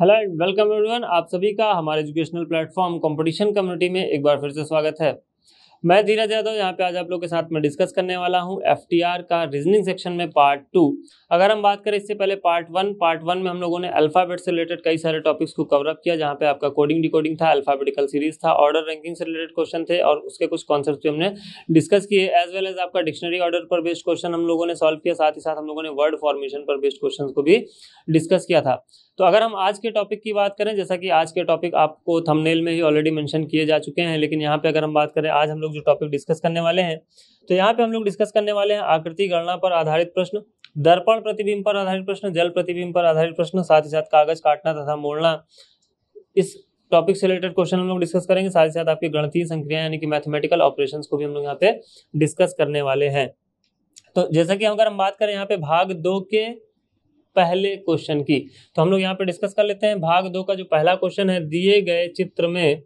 Hello and welcome everyone आप सभी का हमारे एजुकेशनल प्लेटफॉर्म कंपटीशन कम्युनिटी में एक बार फिर से स्वागत है। मैं धीरज यादव, यहाँ पे आज आप लोग के साथ में डिस्कस करने वाला हूँ एफटीआर का रीजनिंग सेक्शन में पार्ट टू अगर हम बात करें इससे पहले पार्ट वन पार्ट वन में हम लोगों ने अल्फ़ाबेट से रिलेटेड कई सारे टॉपिक्स को कवर अप किया, जहाँ पे आपका कोडिंग डिकोडिंग था अल्फाबेटिकल सीरीज़ था ऑर्डर रैंकिंग से रिलेटेड क्वेश्चन थे और उसके कुछ कॉन्सेप्ट भी हमने डिस्कस किए एज वेल एज आपका डिक्शनरी ऑर्डर पर बेस्ड क्वेश्चन हम लोगों ने सॉल्व किया, साथ ही साथ हम लोगों ने वर्ड फॉर्मेशन पर बेस्ड क्वेश्चन को भी डिस्कस किया था। तो अगर हम आज के टॉपिक की बात करें, जैसा कि आज के टॉपिक आपको थंबनेल में ही ऑलरेडी मेंशन किए जा चुके हैं, लेकिन यहाँ पे अगर हम बात करें, आज हम लोग जो टॉपिक डिस्कस करने वाले हैं तो यहाँ पे हम लोग डिस्कस करने वाले हैं आकृति गणना पर आधारित प्रश्न, दर्पण प्रतिबिंब पर आधारित प्रश्न, जल प्रतिबिंब पर आधारित प्रश्न, साथ ही साथ कागज़ काटना तथा मोड़ना। इस टॉपिक से रिलेटेड क्वेश्चन हम लोग डिस्कस करेंगे, साथ ही साथ आपकी गणतीय संक्रिया यानी कि मैथमेटिकल ऑपरेशन को भी हम लोग यहाँ पे डिस्कस करने वाले हैं। तो जैसा कि अगर हम बात करें, यहाँ पे भाग दो के पहले क्वेश्चन की। तो हम लोग यहाँ पे डिस्कस कर लेते हैं। भाग दो का जो पहला क्वेश्चन है, दिए गए चित्र में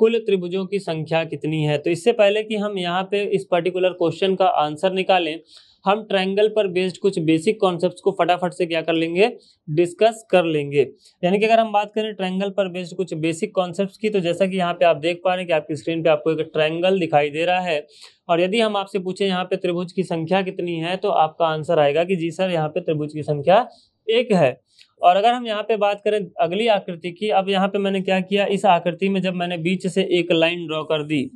कुल त्रिभुजों की संख्या कितनी है? तो इससे पहले कि हम यहाँ पे इस पर्टिकुलर क्वेश्चन का आंसर निकालें हम ट्रायंगल पर बेस्ड कुछ बेसिक कॉन्सेप्ट्स को फटाफट से क्या कर लेंगे? डिस्कस कर लेंगे। यानी कि अगर हम बात करें ट्रायंगल पर बेस्ड कुछ बेसिक कॉन्सेप्ट्स की तो जैसा कि यहाँ पे आप देख पा रहे हैं कि आपकी स्क्रीन पे आपको एक ट्रायंगल दिखाई दे रहा है। और यदि हम आपसे पूछे यहाँ पे त्रिभुज की संख्या कितनी है तो आपका आंसर आएगा कि जी सर यहाँ पे त्रिभुज की संख्या एक है। और अगर हम यहाँ पे बात करें अगली आकृति की, अब यहाँ पे मैंने क्या किया, इस आकृति में जब मैंने बीच से एक लाइन ड्रॉ कर दी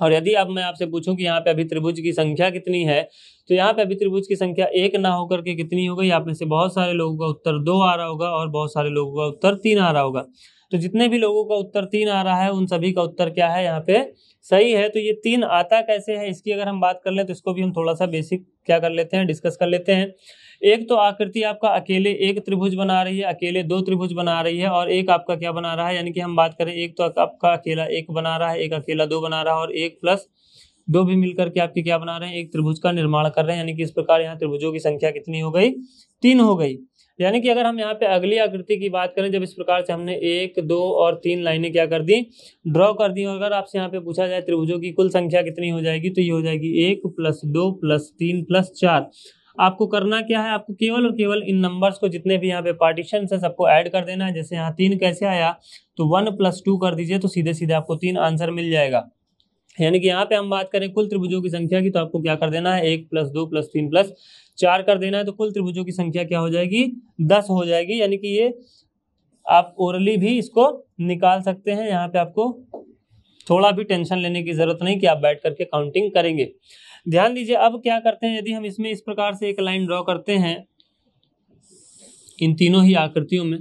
और यदि अब मैं आपसे पूछूँ कि यहाँ पे अभी त्रिभुज की संख्या कितनी है तो यहाँ पे अभी त्रिभुज की संख्या एक ना होकर के कितनी हो गई? आप में से बहुत सारे लोगों का उत्तर दो आ रहा होगा और बहुत सारे लोगों का उत्तर तीन आ रहा होगा। तो जितने भी लोगों का उत्तर तीन आ रहा है, उन सभी का उत्तर क्या है यहाँ पे? सही है तो ये तीन आता कैसे है? इसकी अगर हम बात कर लें तो इसको भी हम थोड़ा सा बेसिक क्या कर लेते हैं डिस्कस कर लेते हैं। एक तो आकृति आपका अकेले एक त्रिभुज बना रही है, अकेले दो त्रिभुज बना रही है और एक आपका क्या बना रहा है? यानी कि हम बात करें, एक तो आपका अकेला एक बना रहा है, एक अकेला दो बना रहा है और एक प्लस दो भी मिलकर के आपके क्या बना रहे हैं? एक त्रिभुज का निर्माण कर रहे हैं। यानी कि इस प्रकार यहाँ त्रिभुजों की संख्या कितनी हो गई? तीन हो गई। यानी कि अगर हम यहाँ पे अगली आकृति की बात करें, जब इस प्रकार से हमने एक, दो और तीन लाइनें क्या कर दी ड्रॉ कर दी और अगर आपसे यहाँ पे पूछा जाए त्रिभुजों की कुल संख्या कितनी हो जाएगी तो ये हो जाएगी एक प्लस दो प्लस तीन प्लस चार। आपको करना क्या है? आपको केवल और केवल इन नंबर्स को जितने भी यहाँ पे पार्टीशन है, सबको ऐड कर देना है। जैसे यहाँ तीन कैसे आया तो वन प्लस टू कर दीजिए तो सीधे सीधे आपको तीन आंसर मिल जाएगा। यानी कि यहाँ पे हम बात करें कुल त्रिभुजों की संख्या की तो आपको क्या कर देना है? एक प्लस दो प्लस तीन प्लस चार कर देना है तो कुल त्रिभुजों की संख्या क्या हो जाएगी? दस हो जाएगी। यानी कि ये आप ओरली भी इसको निकाल सकते हैं। यहाँ पे आपको थोड़ा भी टेंशन लेने की ज़रूरत नहीं कि आप बैठ करके काउंटिंग करेंगे। ध्यान दीजिए, अब क्या करते हैं? यदि हम इसमें इस प्रकार से एक लाइन ड्रॉ करते हैं, इन तीनों ही आकृतियों में,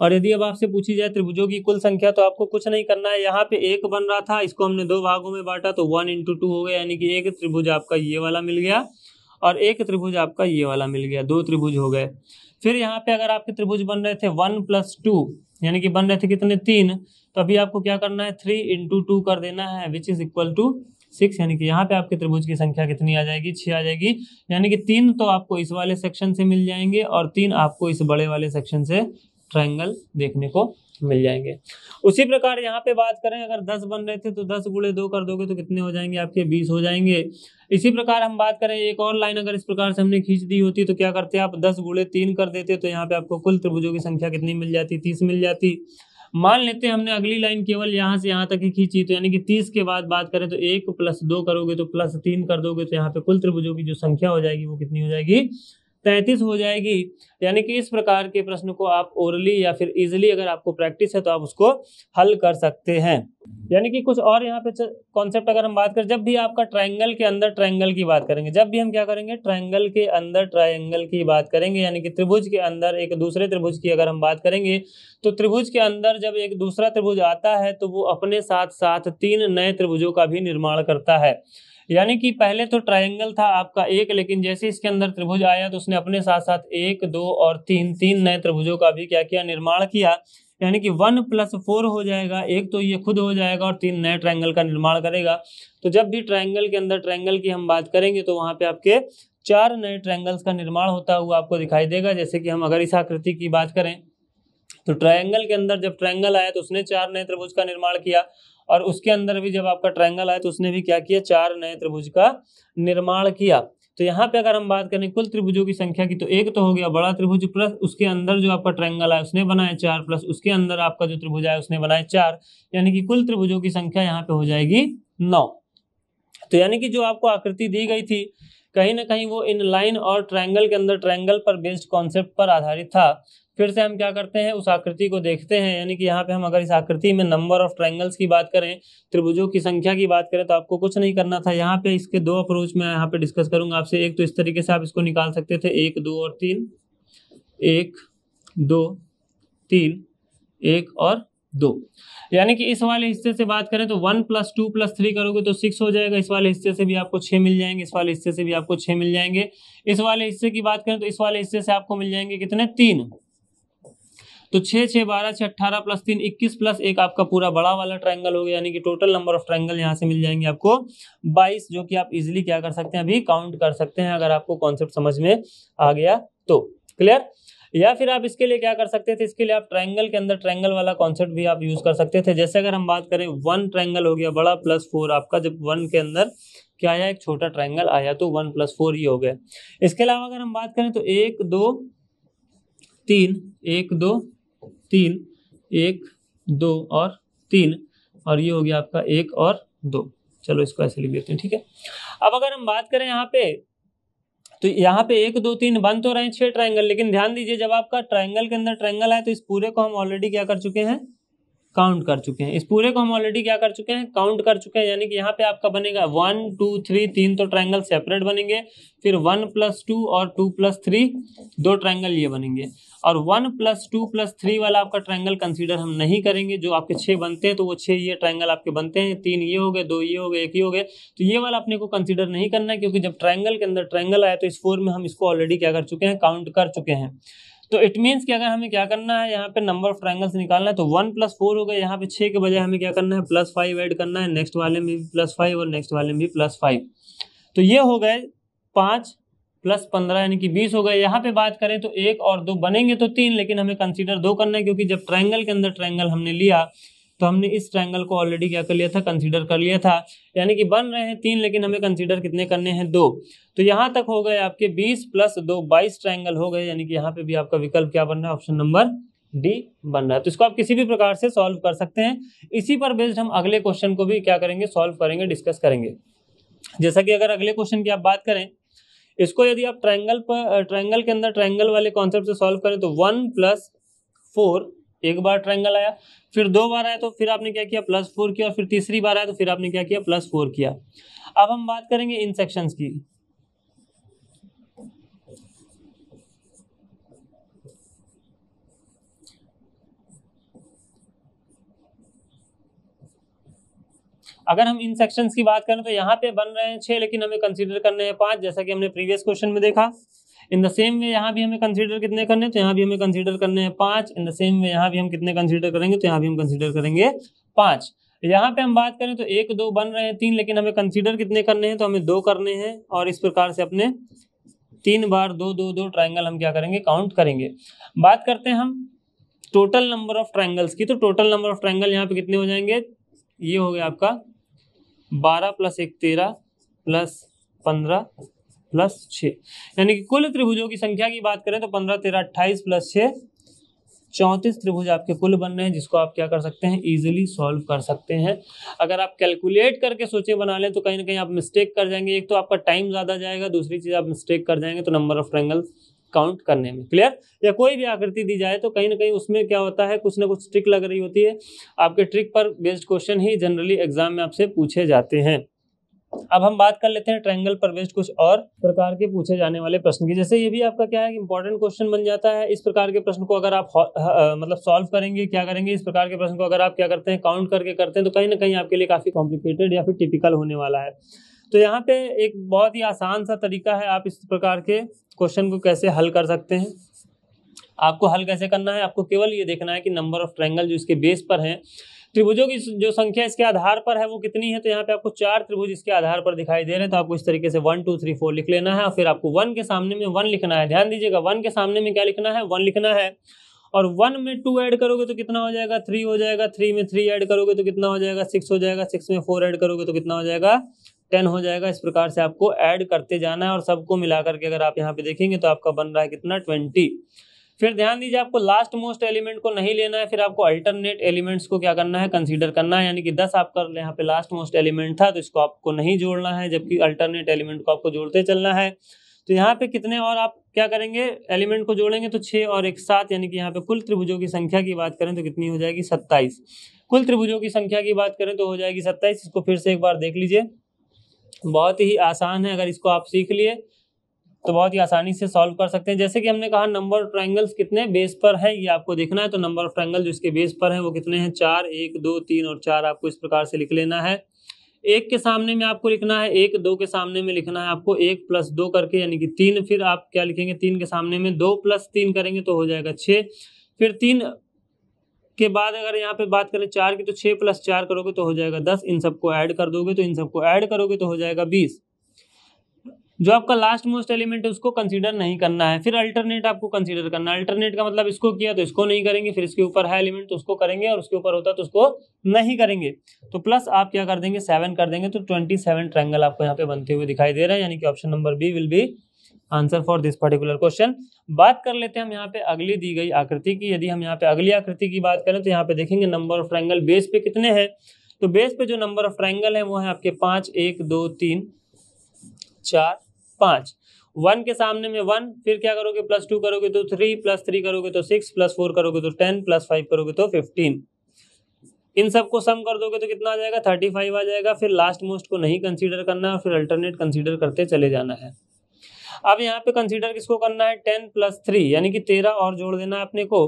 और यदि अब आपसे पूछी जाए त्रिभुजों की कुल संख्या तो आपको कुछ नहीं करना है। यहाँ पे एक बन रहा था, इसको हमने दो भागों में बांटा तो वन इंटू टू हो गया, यानी कि एक त्रिभुज आपका ये वाला मिल गया, और एक त्रिभुज आपका ये वाला मिल गया, दो त्रिभुज हो गए। फिर यहाँ पे अगर आपके त्रिभुज बन रहे थे वन प्लस टू यानी कि बन रहे थे कितने? तीन तो अभी आपको क्या करना है? थ्री इंटू टू कर देना है which is equal to six, यानी कि यहाँ पे आपके त्रिभुज की संख्या कितनी आ जाएगी? छह आ जाएगी। यानी कि तीन तो आपको इस वाले सेक्शन से मिल जाएँगे और तीन आपको इस बड़े वाले सेक्शन से ट्रायंगल देखने को मिल जाएँगे। उसी प्रकार यहाँ पे बात करें, अगर दस बन रहे थे तो दस गुड़े दो कर दोगे तो कितने हो जाएँगे? आपके बीस हो जाएँगे। इसी प्रकार हम बात करें, एक और लाइन अगर इस प्रकार से हमने खींच दी होती तो क्या करते आप? दस गुड़े तीन कर देते तो यहाँ पे आपको कुल त्रिभुजों की संख्या कितनी मिल जाती? तीस मिल जाती। मान लेते हैं हमने अगली लाइन केवल यहाँ से यहाँ तक ही खींची तो यानी कि तीस के बाद बात करें तो एक प्लस दो करोगे तो प्लस तीन कर दोगे तो यहाँ पे कुल त्रिभुजों की जो संख्या हो जाएगी वो कितनी हो जाएगी? तैंतीस हो जाएगी। यानी कि इस प्रकार के प्रश्न को आप ओरली या फिर इजिली अगर आपको प्रैक्टिस है तो आप उसको हल कर सकते हैं। यानी कि कुछ और यहाँ पे कॉन्सेप्ट अगर हम बात करें, जब भी आपका ट्रायंगल के अंदर ट्रायंगल की बात करेंगे, जब भी हम क्या करेंगे ट्रायंगल के अंदर ट्रायंगल की बात करेंगे, यानी कि त्रिभुज के अंदर एक दूसरे त्रिभुज की अगर हम बात करेंगे तो त्रिभुज के अंदर जब एक दूसरा त्रिभुज आता है तो वो अपने साथ साथ तीन नए त्रिभुजों का भी निर्माण करता है। यानी कि पहले तो ट्रायंगल था आपका एक, लेकिन जैसे इसके अंदर त्रिभुज आया तो उसने अपने साथ साथ एक, दो और तीन तीन नए त्रिभुजों का भी क्या किया निर्माण किया। यानी कि वन प्लस फोर हो जाएगा, एक तो ये खुद हो जाएगा और तीन नए ट्रायंगल का निर्माण करेगा। तो जब भी ट्रायंगल के अंदर ट्रायंगल की हम बात करेंगे तो वहाँ पे आपके चार नए ट्रायंगल्स का निर्माण होता हुआ आपको दिखाई देगा, जैसे कि हम अगर इस आकृति की बात करें तो ट्रायंगल के अंदर जब ट्रायंगल आया तो उसने चार नए त्रिभुज का निर्माण किया। और उसके अंदर भी जब आपका ट्रायंगल आया तो उसने भी क्या किया? चार नए त्रिभुज का निर्माण किया। तो यहाँ पे अगर हम बात करें कुल त्रिभुजों की संख्या की तो एक तो हो गया बड़ा त्रिभुज प्लस उसके अंदर जो आपका ट्रायंगल है उसने बनाया चार प्लस उसके अंदर आपका जो त्रिभुज है उसने बनाया चार। यानी कि कुल त्रिभुजों की संख्या यहाँ पे हो जाएगी नौ। तो यानी कि जो आपको आकृति दी गई थी, कहीं ना कहीं वो इन लाइन और ट्रायंगल के अंदर ट्रायंगल पर बेस्ड कॉन्सेप्ट पर आधारित था। फिर से हम क्या करते हैं, उस आकृति को देखते हैं, यानी कि यहाँ पे हम अगर इस आकृति में नंबर ऑफ़ ट्रायंगल्स की बात करें, त्रिभुजों की संख्या की बात करें तो आपको कुछ नहीं करना था। यहाँ पे इसके दो अप्रोच में यहाँ पे डिस्कस करूँगा आपसे। एक तो इस तरीके से आप इसको निकाल सकते थे। एक, दो और तीन। एक, दो, तीन। एक और दो। यानी कि इस वाले हिस्से से बात करें तो one plus two plus three करोगे तो सिक्स हो जाएगा। इस वाले हिस्से से भी आपको छः मिल जाएँगे। इस वाले हिस्से से भी आपको छः मिल जाएँगे। इस वाले हिस्से की बात करें तो इस वाले हिस्से से आपको मिल जाएँगे कितने? तीन। तो छः छः बारह छः अट्ठारह प्लस तीन, इक्कीस प्लस एक आपका पूरा बड़ा वाला ट्रायंगल हो गया, यानी कि टोटल नंबर ऑफ़ ट्रायंगल यहाँ से मिल जाएँगे आपको बाईस, जो कि आप इजिली क्या कर सकते हैं, अभी काउंट कर सकते हैं, अगर आपको कॉन्सेप्ट समझ में आ गया तो। क्लियर या फिर आप इसके लिए क्या कर सकते थे, इसके लिए आप ट्रायंगल के अंदर ट्रायंगल वाला कॉन्सेप्ट भी आप यूज़ कर सकते थे। जैसे अगर हम बात करें वन ट्रायंगल हो गया, बड़ा प्लस फोर आपका, जब वन के अंदर क्या आया, एक छोटा ट्रायंगल आया तो वन प्लस फोर ही हो गया। इसके अलावा अगर हम बात करें तो एक, दो, तीन, एक, दो तीन, एक, दो और तीन, और ये हो गया आपका एक और दो। चलो इसको ऐसे लिख देते हैं, ठीक है? अब अगर हम बात करें यहाँ पे तो यहाँ पे एक, दो, तीन बन तो रहे छह ट्रायंगल लेकिन ध्यान दीजिए, जब आपका ट्रायंगल के अंदर ट्रायंगल है तो इस पूरे को हम ऑलरेडी क्या कर चुके हैं? काउंट कर चुके हैं। इस पूरे को हम ऑलरेडी क्या कर चुके हैं? काउंट कर चुके हैं, यानी कि यहाँ पे आपका बनेगा वन टू थ्री तीन तो ट्राइंगल सेपरेट बनेंगे, फिर वन प्लस टू और टू प्लस थ्री दो ट्राइंगल ये बनेंगे। और one plus two plus three वाला आपका ट्रायंगल कंसीडर हम नहीं करेंगे। जो आपके छः बनते हैं तो वो छः ये ट्रायंगल आपके बनते हैं। तीन ये हो गए, दो ये हो गए, एक ही हो गए। तो ये वाला अपने को कंसीडर नहीं करना है, क्योंकि जब ट्रायंगल के अंदर ट्रायंगल आया तो इस फोर में हम इसको ऑलरेडी क्या कर चुके हैं काउंट कर चुके हैं। तो इट मीन्स कि अगर हमें क्या करना है, यहाँ पे नंबर ऑफ़ ट्रायंगल्स निकालना है तो वन प्लस फोर हो गए। यहाँ पे छः के बजाय हमें क्या करना है प्लस फाइव ऐड करना है। नेक्स्ट वाले में भी प्लस फाइव और नेक्स्ट वाले में भी प्लस फाइव तो ये हो गए पाँच प्लस पंद्रह यानी कि बीस हो गए। यहाँ पे बात करें तो एक और दो बनेंगे तो तीन, लेकिन हमें कंसीडर दो करना है, क्योंकि जब ट्रायंगल के अंदर ट्रायंगल हमने लिया तो हमने इस ट्रायंगल को ऑलरेडी क्या कर लिया था? कंसीडर कर लिया था। यानी कि बन रहे हैं तीन, लेकिन हमें कंसीडर कितने करने हैं? दो। तो यहाँ तक हो गए आपके बीस प्लस दो, बाईस ट्रायंगल हो गए, यानी कि यहाँ पे भी आपका विकल्प क्या बन रहा है? ऑप्शन नंबर डी बन रहा है। तो इसको आप किसी भी प्रकार से सॉल्व कर सकते हैं। इसी पर बेस्ड हम अगले क्वेश्चन को भी क्या करेंगे? सॉल्व करेंगे डिस्कस करेंगे। जैसा कि अगर अगले क्वेश्चन की आप बात करें इसको यदि आप ट्रायंगल पर ट्रायंगल के अंदर ट्रायंगल वाले कॉन्सेप्ट से सॉल्व करें तो वन प्लस फोर एक बार ट्रायंगल आया, फिर दो बार आया तो फिर आपने क्या किया? प्लस फोर किया और फिर तीसरी बार आया तो फिर आपने क्या किया? प्लस फोर किया। अब हम बात करेंगे इन सेक्शंस की। अगर हम इन सेक्शंस की बात करें तो यहाँ पे बन रहे हैं छह, लेकिन हमें कंसीडर करने हैं पाँच, जैसा कि हमने प्रीवियस क्वेश्चन में देखा। इन द सेम वे यहाँ भी हमें कंसीडर कितने करने तो यहाँ भी हमें कंसीडर करने हैं पाँच। इन द सेम वे यहाँ भी हम कितने कंसीडर करेंगे? तो यहाँ भी हम कंसीडर करेंगे पाँच। यहाँ पे हम बात करें तो एक, दो बन रहे हैं तीन, लेकिन हमें कंसीडर कितने करने हैं? तो हमें दो करने हैं, और इस प्रकार से अपने तीन बार दो दो दो ट्राइंगल हम क्या करेंगे? काउंट करेंगे। बात करते हैं हम टोटल नंबर ऑफ़ ट्राइंगल्स की। तो टोटल नंबर ऑफ़ ट्राइंगल यहाँ पे कितने हो जाएँगे? ये हो गया आपका बारह प्लस एक तेरह प्लस पंद्रह प्लस छ यानी कि कुल त्रिभुजों की संख्या की बात करें तो पंद्रह, तेरह, अट्ठाईस प्लस छ चौंतीस त्रिभुज आपके कुल बन रहे हैं, जिसको आप क्या कर सकते हैं? इजीली सॉल्व कर सकते हैं। अगर आप कैलकुलेट करके सोचे, बना लें तो कहीं ना कहीं आप मिस्टेक कर जाएँगे। एक तो आपका टाइम ज़्यादा जाएगा, दूसरी चीज़ आप मिस्टेक कर जाएँगे तो नंबर ऑफ़ ट्रैंगल काउंट करने में। क्लियर या कोई भी आकृति दी जाए तो कहीं ना कहीं उसमें क्या होता है, कुछ ना कुछ ट्रिक लग रही होती है। आपके ट्रिक पर बेस्ड क्वेश्चन ही जनरली एग्ज़ाम में आपसे पूछे जाते हैं। अब हम बात कर लेते हैं ट्रायंगल पर बेस्ड कुछ और प्रकार के पूछे जाने वाले प्रश्न की। जैसे ये भी आपका क्या है इंपॉर्टेंट क्वेश्चन बन जाता है। इस प्रकार के प्रश्न को अगर आप मतलब सॉल्व करेंगे, क्या करेंगे? इस प्रकार के प्रश्न को अगर आप क्या करते हैं काउंट करके करते हैं तो कहीं ना कहीं आपके लिए काफ़ी कॉम्प्लिकेटेड या फिर टिपिकल होने वाला है। तो यहाँ पे एक बहुत ही आसान सा तरीका है, आप इस प्रकार के क्वेश्चन को कैसे हल कर सकते हैं। आपको हल कैसे करना है? आपको केवल ये देखना है कि नंबर ऑफ़ ट्रायंगल जो इसके बेस पर हैं, त्रिभुजों की जो संख्या इसके आधार पर है वो कितनी है? तो यहाँ पे आपको चार त्रिभुज इसके आधार पर दिखाई दे रहे हैं। तो आपको इस तरीके से वन टू थ्री फोर लिख लेना है और फिर आपको वन के सामने में वन लिखना है। ध्यान दीजिएगा वन के सामने में क्या लिखना है? वन लिखना है। और वन में टू ऐड करोगे तो कितना हो जाएगा? थ्री हो जाएगा। थ्री में थ्री ऐड करोगे तो कितना हो जाएगा? सिक्स हो जाएगा। सिक्स में फोर ऐड करोगे तो कितना हो जाएगा? टेन हो जाएगा। इस प्रकार से आपको ऐड करते जाना है और सबको मिला करके अगर आप यहाँ पे देखेंगे तो आपका बन रहा है कितना ट्वेंटी फिर ध्यान दीजिए आपको लास्ट मोस्ट एलिमेंट को नहीं लेना है, फिर आपको अल्टरनेट एलिमेंट्स को क्या करना है? कंसीडर करना है, यानी कि दस आपका यहाँ पे लास्ट मोस्ट एलिमेंट था तो इसको आपको नहीं जोड़ना है, जबकि अल्टरनेट एलिमेंट को आपको जोड़ते चलना है। तो यहाँ पे कितने और आप क्या करेंगे? एलिमेंट को जोड़ेंगे तो छः और एक सात, यानी कि यहाँ पे कुल त्रिभुजों की संख्या की बात करें तो कितनी हो जाएगी? सत्ताईस। कुल त्रिभुजों की संख्या की बात करें तो हो जाएगी सत्ताईस। इसको फिर से एक बार देख लीजिए। बहुत ही आसान है, अगर इसको आप सीख लिए तो बहुत ही आसानी से सॉल्व कर सकते हैं। जैसे कि हमने कहा नंबर ऑफ़ ट्रायंगल्स कितने बेस पर है, ये आपको देखना है तो नंबर ऑफ़ ट्रायंगल जो इसके बेस पर है, वो कितने हैं? चार, एक, दो, तीन और चार आपको इस प्रकार से लिख लेना है। एक के सामने में आपको लिखना है, एक, दो के सामने में लिखना है आपको, एक प्लस दो करके, यानी कि तीन, फिर आप क्या लिखेंगे? तीन के सामने में दो प्लस तीन करेंगे तो हो जाएगा छः। फिर तीन के बाद अगर यहाँ पे बात करें चार की तो छः प्लस चार करोगे तो हो जाएगा दस। इन सबको ऐड कर दोगे तो इन सबको ऐड करोगे तो हो जाएगा बीस। जो आपका लास्ट मोस्ट एलिमेंट है, उसको कंसीडर नहीं करना है। फिर अल्टरनेट आपको कंसीडर करना है। अल्टरनेट का मतलब इसको किया तो इसको नहीं करेंगे, फिर इसके ऊपर है एलिमेंट तो उसको करेंगे और उसके ऊपर होता तो उसको नहीं करेंगे। तो प्लस आप क्या कर देंगे? सेवन कर देंगे तो ट्वेंटी सेवन ट्रैंगल आपको यहाँ पे बनते हुए दिखाई दे रहे हैं, यानी कि option number B will be answer for this particular question. बात कर लेते हैं हम यहाँ पे अगली दी गई आकृति की। यदि हम यहाँ पे अगली आकृति की बात करें तो यहाँ पे देखेंगे नंबर ऑफ़ ट्रायंगल बेस पे कितने हैं। तो बेस पे जो नंबर ऑफ़ ट्रायंगल है वो है आपके पाँच, एक, दो, तीन, चार, पाँच। वन के सामने में वन, फिर क्या करोगे? प्लस टू करोगे तो थ्री प्लस थ्री करोगे तो सिक्स प्लस फोर करोगे तो टेन प्लस फाइव करोगे तो फिफ्टीन इन सबको सम कर दोगे तो कितना आ जाएगा? थर्टी फाइव आ जाएगा। फिर लास्ट मोस्ट को नहीं कंसीडर करना, फिर अल्टरनेट कंसीडर करते चले जाना है। अब यहाँ पे कंसीडर किसको करना है? टेन प्लस थ्री यानी कि तेरह और जोड़ देना है अपने को।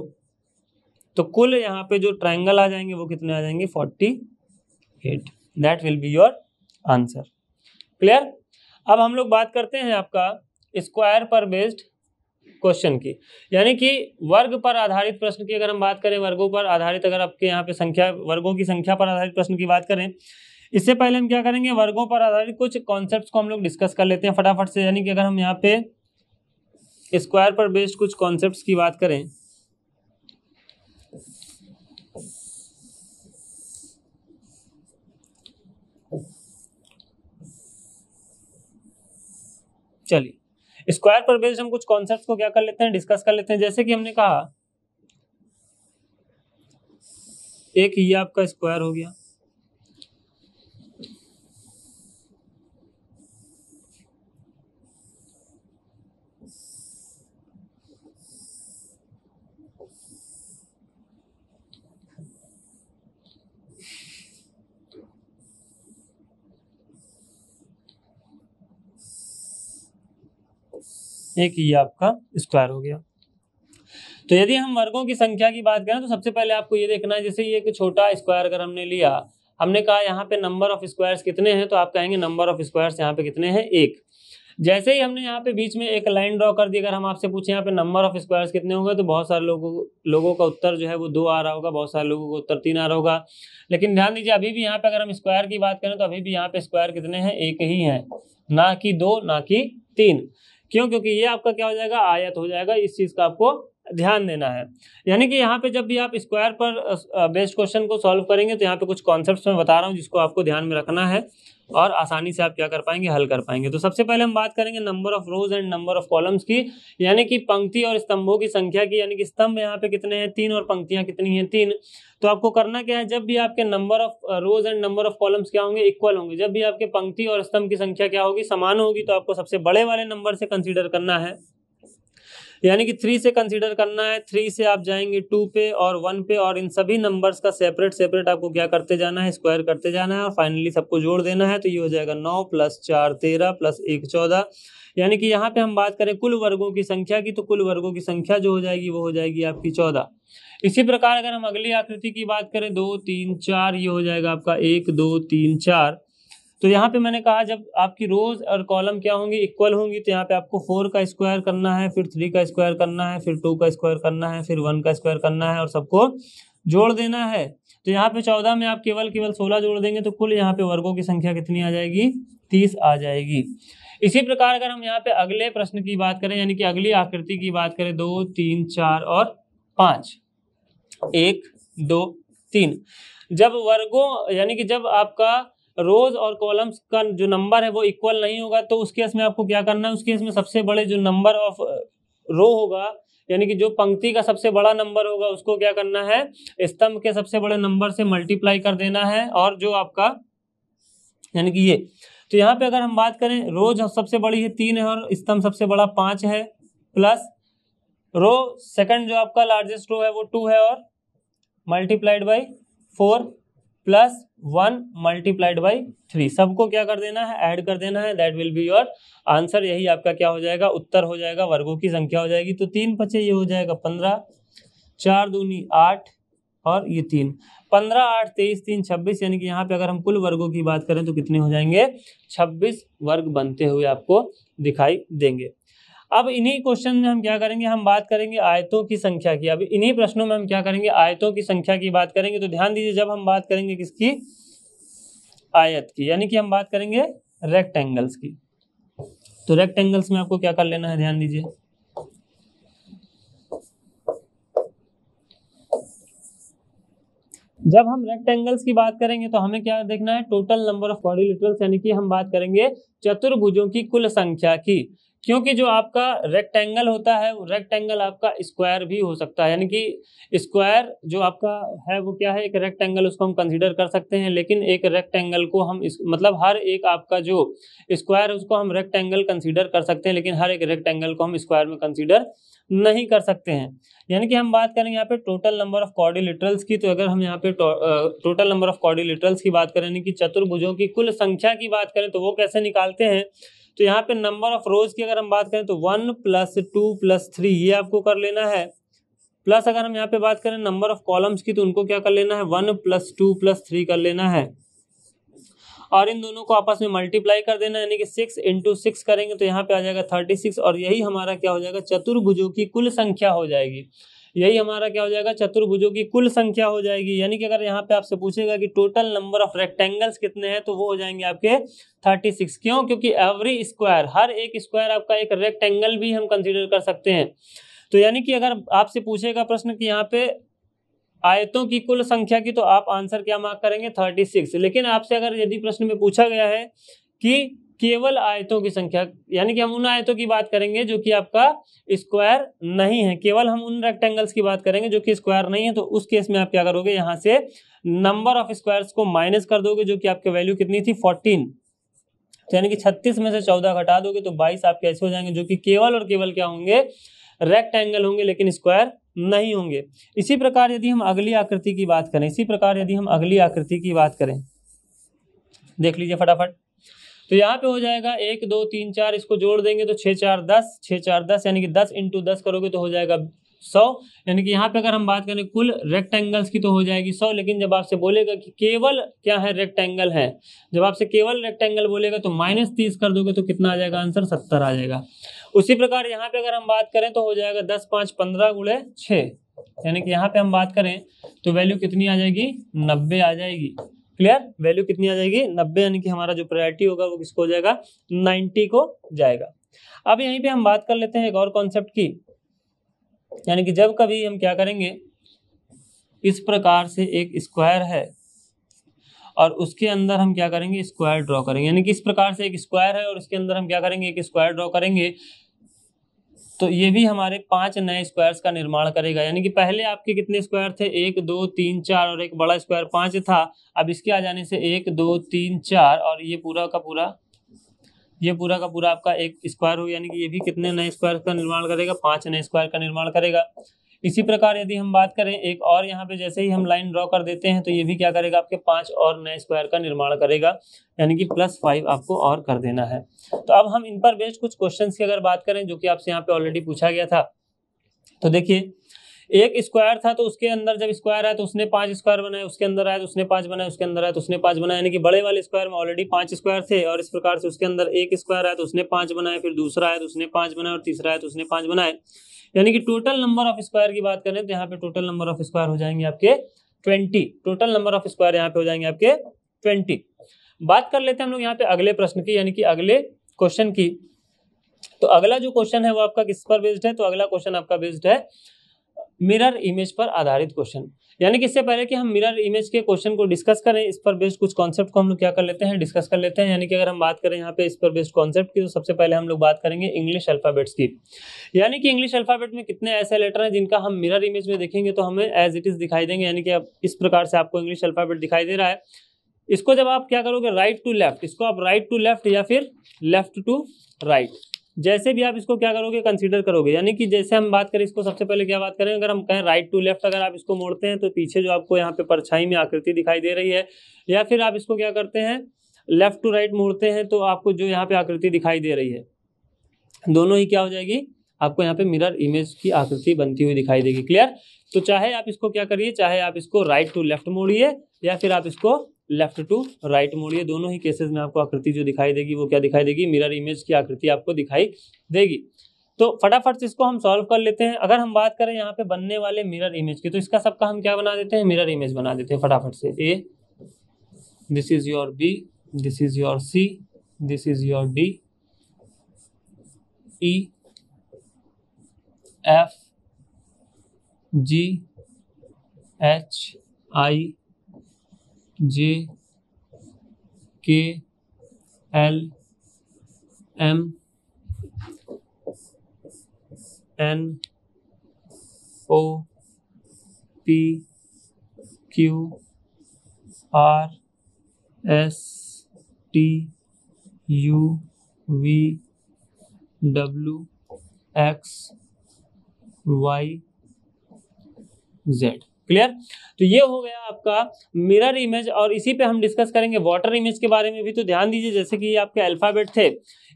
तो कुल यहाँ पे जो ट्राइंगल आ जाएँगे, वो कितने आ जाएँगे? Forty eight that will be your answer clear अब हम लोग बात करते हैं आपका स्क्वायर पर बेस्ड क्वेश्चन की। यानी कि वर्ग पर आधारित प्रश्न की अगर हम बात करें, वर्गों पर आधारित अगर आपके यहाँ पे संख्या, वर्गों की संख्या पर आधारित प्रश्न की बात करें इससे पहले हम क्या करेंगे? वर्गों पर आधारित कुछ कॉन्सेप्ट्स को हम लोग डिस्कस कर लेते हैं फटाफट से। यानी कि अगर हम यहाँ पे स्क्वायर पर बेस्ड कुछ कॉन्सेप्ट्स की बात करें। चलिए। स्क्वायर पर बेस्ड हम कुछ कॉन्सेप्ट को क्या कर लेते हैं? डिस्कस कर लेते हैं। जैसे कि हमने कहा, एक ये आपका स्क्वायर हो गया। एक ये आपका स्क्वायर हो गया। तो यदि हम वर्गों की संख्या की बात करें तो सबसे पहले आपको ये देखना है, जैसे ये एक छोटा स्क्वायर अगर हमने लिया, हमने कहा यहाँ पे नंबर ऑफ़ स्क्वायर्स कितने हैं तो आप कहेंगे नंबर ऑफ़ स्क्वायर्स यहाँ पे कितने हैं? एक। जैसे ही हमने यहाँ पे बीच में एक लाइन ड्रॉ कर दी, अगर हम आपसे पूछे यहाँ पे नंबर ऑफ़ स्क्वायर्स कितने होंगे तो बहुत सारे लोगों लोगों का उत्तर जो है वो दो आ रहा होगा, बहुत सारे लोगों का उत्तर तीन आ रहा होगा। लेकिन ध्यान दीजिए, अभी भी यहाँ पे अगर हम स्क्वायर की बात करें तो अभी भी यहाँ पे स्क्वायर कितने हैं? एक ही है। ना कि दो, ना कि तीन। क्यों? क्योंकि ये आपका क्या हो जाएगा? आयत हो जाएगा। इस चीज़ का आपको ध्यान देना है। यानी कि यहाँ पे जब भी आप स्क्वायर पर बेस्ट क्वेश्चन को सॉल्व करेंगे तो यहाँ पे कुछ कॉन्सेप्ट्स मैं बता रहा हूँ जिसको आपको ध्यान में रखना है। और आसानी से आप क्या कर पाएँगे, हल कर पाएँगे। तो सबसे पहले हम बात करेंगे number of rows and number of columns की। यानी कि पंक्ति और स्तंभों की संख्या की, यानी कि स्तंभ यहाँ पे कितने हैं? तीन और पंक्तियाँ कितनी हैं? तीन। तो आपको करना क्या है, जब भी आपके number of rows and number of columns क्या होंगे? इक्वल होंगे। जब भी आपके पंक्ति और स्तंभ की संख्या क्या होगी? समान होगी तो आपको सबसे बड़े वाले नंबर से कंसिडर करना है। यानी कि थ्री से कंसीडर करना है थ्री से आप जाएँगे टू पे और वन पे और इन सभी नंबर्स का सेपरेट सेपरेट आपको क्या करते जाना है स्क्वायर करते जाना है और फाइनली सबको जोड़ देना है तो ये हो जाएगा नौ प्लस चार तेरह प्लस एक चौदह। यानी कि यहाँ पे हम बात करें कुल वर्गों की संख्या की तो कुल वर्गों की संख्या जो हो जाएगी, वो हो जाएगी आपकी चौदह। इसी प्रकार अगर हम अगली आकृति की बात करें, दो, तीन, चार, ये हो जाएगा आपका एक, दो, तीन, चार। तो यहाँ पे मैंने कहा, जब आपकी रोज और कॉलम क्या होंगी, इक्वल होंगी तो यहाँ पे आपको फोर का स्क्वायर करना है, फिर थ्री का स्क्वायर करना है, फिर टू का स्क्वायर करना है, फिर वन का स्क्वायर करना है और सबको जोड़ देना है। तो यहाँ पे चौदह में आप केवल केवल सोलह जोड़ देंगे तो कुल यहाँ पे वर्गों की संख्या कितनी आ जाएगी? तीस आ जाएगी। इसी प्रकार अगर हम यहाँ पे अगले प्रश्न की बात करें, यानी कि अगली आकृति की बात करें, दो, तीन, चार और पाँच। एक, दो, तीन। जब वर्गों, यानी कि जब आपका रोज और कॉलम्स का जो नंबर है वो इक्वल नहीं होगा तो उस केस में आपको क्या करना है? उस केस में सबसे बड़े जो नंबर ऑफ़ रो होगा, यानी कि जो पंक्ति का सबसे बड़ा नंबर होगा, उसको क्या करना है? स्तंभ के सबसे बड़े नंबर से मल्टीप्लाई कर देना है, और जो आपका, यानी कि ये। तो यहाँ पे अगर हम बात करें रोज सबसे बड़ी है, तीन है, और स्तंभ सबसे बड़ा पाँच है प्लस रो सेकंड जो आपका लार्जेस्ट रो है, वो टू है, और multiplied by four plus one multiplied by three सबको क्या कर देना है? ऐड कर देना है. That will be your answer यही आपका क्या हो जाएगा? उत्तर हो जाएगा. वर्गों की संख्या हो जाएगी. तो तीन पचे ये हो जाएगा पंद्रह, चार दूनी आठ और ये तीन. पंद्रह, आठ, तेईस, तीन, छब्बीस, यानी कि यहाँ पे अगर हम कुल वर्गों की बात करें तो कितने हो जाएँगे? छब्बीस वर्ग बनते हुए आपको दिखाई देंगे. अब इन्हीं क्वेश्चन में हम क्या करेंगे? हम बात करेंगे आयतों की संख्या की। अब इन्हीं प्रश्नों में हम क्या करेंगे? आयतों की संख्या की बात करेंगे। तो ध्यान दीजिए, जब हम बात करेंगे किसकी? आयत की। यानी कि हम बात करेंगे रेक्टेंगल्स की। तो रेक्टेंगल्स में आपको क्या कर लेना है? ध्यान दीजिए। जब हम रेक्टेंगल्स की बात करेंगे तो हमें क्या देखना है? टोटल नंबर ऑफ़ क्वाड्रिलेटरल्स यानी कि हम बात करेंगे चतुर्भुजों की कुल संख्या की। क्योंकि जो आपका रेक्टेंगल होता है, वो रेक्टेंगल आपका स्क्वायर भी हो सकता है। यानी कि स्क्वायर जो आपका है, वो क्या है? एक रेक्टेंगल उसको हम कंसीडर कर सकते हैं, लेकिन एक रेक्टेंगल को हम इस मतलब हर एक आपका जो स्क्वायर उसको हम रेक्टेंगल कंसीडर कर सकते हैं, लेकिन हर एक रेक्टेंगल को हम स्क्वायर में कंसिडर नहीं कर सकते हैं। यानी कि हम बात करेंगे यहाँ पे टोटल नंबर ऑफ़ कॉर्डिलिटरल्स की तो अगर हम यहाँ पे टोटल नंबर ऑफ़ कॉर्डिलिटरल्स की बात करें, यानी कि चतुर्भुजों की कुल संख्या की बात करें तो वो कैसे निकालते हैं? तो यहाँ पे नंबर ऑफ़ रोज की अगर हम बात करें तो one plus two plus three ये आपको कर लेना है। प्लस अगर हम यहाँ पे बात करें नंबर ऑफ़ कॉलम्स की तो उनको क्या कर लेना है? One plus two plus three कर लेना है। और इन दोनों को आपस में मल्टीप्लाई कर देना, यानी कि सिक्स इंटू सिक्स करेंगे तो यहाँ पे आ जाएगा थर्टी सिक्स और यही हमारा क्या हो जाएगा? चतुर्भुजों की कुल संख्या हो जाएगी। यही हमारा क्या हो जाएगा? चतुर्भुजों की कुल संख्या हो जाएगी। यानी कि अगर यहाँ पे आपसे पूछेगा कि टोटल नंबर ऑफ़ रेक्टेंगल्स कितने हैं तो वो हो जाएँगे आपके थर्टी सिक्स क्यों? क्योंकि एवरी स्क्वायर हर एक स्क्वायर आपका एक रेक्टेंगल भी हम कंसिडर कर सकते हैं। तो यानी कि अगर आपसे पूछेगा प्रश्न कि यहाँ पे आयतों की कुल संख्या की तो आप आंसर क्या मार्क करेंगे? थर्टी सिक्स लेकिन आपसे अगर यदि प्रश्न में पूछा गया है कि केवल आयतों की संख्या, यानी कि हम उन आयतों की बात करेंगे जो कि आपका स्क्वायर नहीं है। केवल हम उन रेक्टेंगल्स की बात करेंगे जो कि स्क्वायर नहीं है तो उस केस में आप क्या करोगे? यहाँ से नंबर ऑफ़ स्क्वायर्स को माइनस कर दोगे, जो कि आपकी वैल्यू कितनी थी? फोर्टीन तो यानी कि छत्तीस में से चौदह घटा दोगे तो बाईस आपके ऐसे हो जाएँगे? जो कि केवल और केवल क्या होंगे? रेक्टेंगल होंगे, लेकिन स्क्वायर नहीं होंगे। इसी प्रकार यदि हम अगली आकृति की बात करें, इसी प्रकार यदि हम अगली आकृति की बात करें, देख लीजिए फटाफट। तो यहाँ पे हो जाएगा एक, दो, तीन, चार, इसको जोड़ देंगे तो छः, चार, दस, छः, चार, दस, यानी कि दस इंटू दस करोगे तो हो जाएगा सौ। यानी कि यहाँ पे अगर हम बात करें कुल रेक्टेंगल्स की तो हो जाएगी सौ, लेकिन जब आपसे बोलेगा कि केवल क्या है रेक्टेंगल है, जब आपसे केवल रेक्टेंगल बोलेगा तो माइनस तीस कर दोगे तो कितना आ जाएगा आंसर सत्तर आ जाएगा। उसी प्रकार यहाँ पे अगर हम बात करें तो हो जाएगा दस, पाँच, पंद्रह गुड़े छः। यानी कि यहाँ पे हम बात करें तो वैल्यू कितनी आ जाएगी? नब्बे आ जाएगी। क्लियर वैल्यू कितनी आ जाएगी? नब्बे, यानी कि हमारा जो प्रायोरिटी होगा वो किसको हो जाएगा? नाइन्टी को जाएगा। अब यहीं पे हम बात कर लेते हैं एक और कॉन्सेप्ट की। यानी कि जब कभी हम क्या करेंगे? इस प्रकार से एक स्क्वायर है और उसके अंदर हम क्या करेंगे? स्क्वायर ड्रॉ करेंगे। यानी कि इस प्रकार से एक स्क्वायर है और उसके अंदर हम क्या करेंगे? एक स्क्वायर ड्रॉ करेंगे। तो ये भी हमारे पाँच नए स्क्वायर्स का निर्माण करेगा। यानी कि पहले आपके कितने स्क्वायर थे? एक, दो, तीन, चार और एक बड़ा स्क्वायर पाँच था। अब इसके आ जाने से एक, दो, तीन, चार और ये पूरा का पूरा, ये पूरा का पूरा आपका एक स्क्वायर हो। यानी कि ये भी कितने नए स्क्वायर का निर्माण करेगा? पाँच नए स्क्वायर का निर्माण करेगा। इसी प्रकार यदि हम बात करें एक और यहाँ पे जैसे ही हम लाइन ड्रॉ कर देते हैं तो ये भी क्या करेगा? आपके पाँच और नए स्क्वायर का निर्माण करेगा। यानी कि प्लस फाइव आपको और कर देना है। तो अब हम इन पर बेस्ड कुछ क्वेश्चन की अगर बात करें, जो कि आपसे यहाँ पे ऑलरेडी पूछा गया था। तो देखिए, एक स्क्वायर था तो उसके अंदर जब स्क्वायर आया तो उसने पाँच स्क्वायर बनाए, उसके अंदर आया तो उसने पाँच बनाए, उसके अंदर आया तो उसने पाँच बनाया यानी कि बड़े वाले स्क्वायर में ऑलरेडी पाँच स्क्वायर थे और इस प्रकार से उसके अंदर एक स्क्वायर आया तो उसने पाँच बनाए, फिर दूसरा आया तो उसने पाँच बनाए और तीसरा आया तो उसने पाँच बनाए। यानी कि टोटल नंबर ऑफ़ स्क्वायर की बात करें तो यहाँ पे टोटल नंबर ऑफ़ स्क्वायर हो जाएँगे आपके twenty total number of square यहाँ पे हो जाएँगे आपके ट्वेंटी बात कर लेते हैं हम लोग यहाँ पे अगले प्रश्न की, यानी कि अगले क्वेश्चन की। तो अगला जो क्वेश्चन है वो आपका किस पर बेस्ड है? तो अगला क्वेश्चन आपका बेस्ड है मिरर इमेज पर आधारित क्वेश्चन यानी कि इससे पहले कि हम मिरर इमेज के क्वेश्चन को डिस्कस करें, इस पर बेस्ड कुछ कॉन्सेप्ट को हम लोग क्या कर लेते हैं डिस्कस कर लेते हैं. यानी कि अगर हम बात करें यहाँ पे इस पर बेस्ड कॉन्सेप्ट की तो सबसे पहले हम लोग बात करेंगे इंग्लिश अल्फाबेट्स की. यानी कि इंग्लिश अल्फ़ाबेट में कितने ऐसे लेटर हैं जिनका हम मिरर इमेज में देखेंगे तो हमें एज इट इज़ दिखाई देंगे. यानी कि अब इस प्रकार से आपको इंग्लिश अल्फ़ाबेट दिखाई दे रहा है. इसको जब आप क्या करोगे राइट टू लेफ़्ट इसको आप राइट टू लेफ़्ट या फिर लेफ़्ट टू राइट जैसे भी आप इसको क्या करोगे कंसीडर करोगे। यानी कि जैसे हम बात करें, इसको सबसे पहले क्या बात करें, अगर हम कहें राइट टू लेफ़्ट अगर आप इसको मोड़ते हैं तो पीछे जो आपको यहाँ पे परछाई में आकृति दिखाई दे रही है, या फिर आप इसको क्या करते हैं लेफ़्ट टू राइट मोड़ते हैं तो आपको जो यहाँ पे आकृति दिखाई दे रही है, दोनों ही क्या हो जाएगी, आपको यहाँ पे मिरर इमेज की आकृति बनती हुई दिखाई देगी। क्लियर तो चाहे आप इसको क्या करिए, चाहे आप इसको राइट टू लेफ़्ट मोड़िए, या फिर आप इसको लेफ़्ट टू राइट मोड़िए दोनों ही केसेस में आपको आकृति जो दिखाई देगी, वो क्या दिखाई देगी? मिरर इमेज की आकृति आपको दिखाई देगी। तो फटाफट से इसको हम सॉल्व कर लेते हैं। अगर हम बात करें यहाँ पे बनने वाले मिरर इमेज की तो इसका सबका हम क्या बना देते हैं? मिरर इमेज बना देते हैं फटाफट से। A this is your B this is your C this is your D E F G H I J, K, L, M, N, O, P, Q, R, S, T, U, V W X, Y, Z. Clear तो ये हो गया आपका mirror image और इसी पे हम discuss करेंगे वाटर इमेज के बारे में भी। तो ध्यान दीजिए, जैसे कि ये आपके अल्फ़ाबेट थे,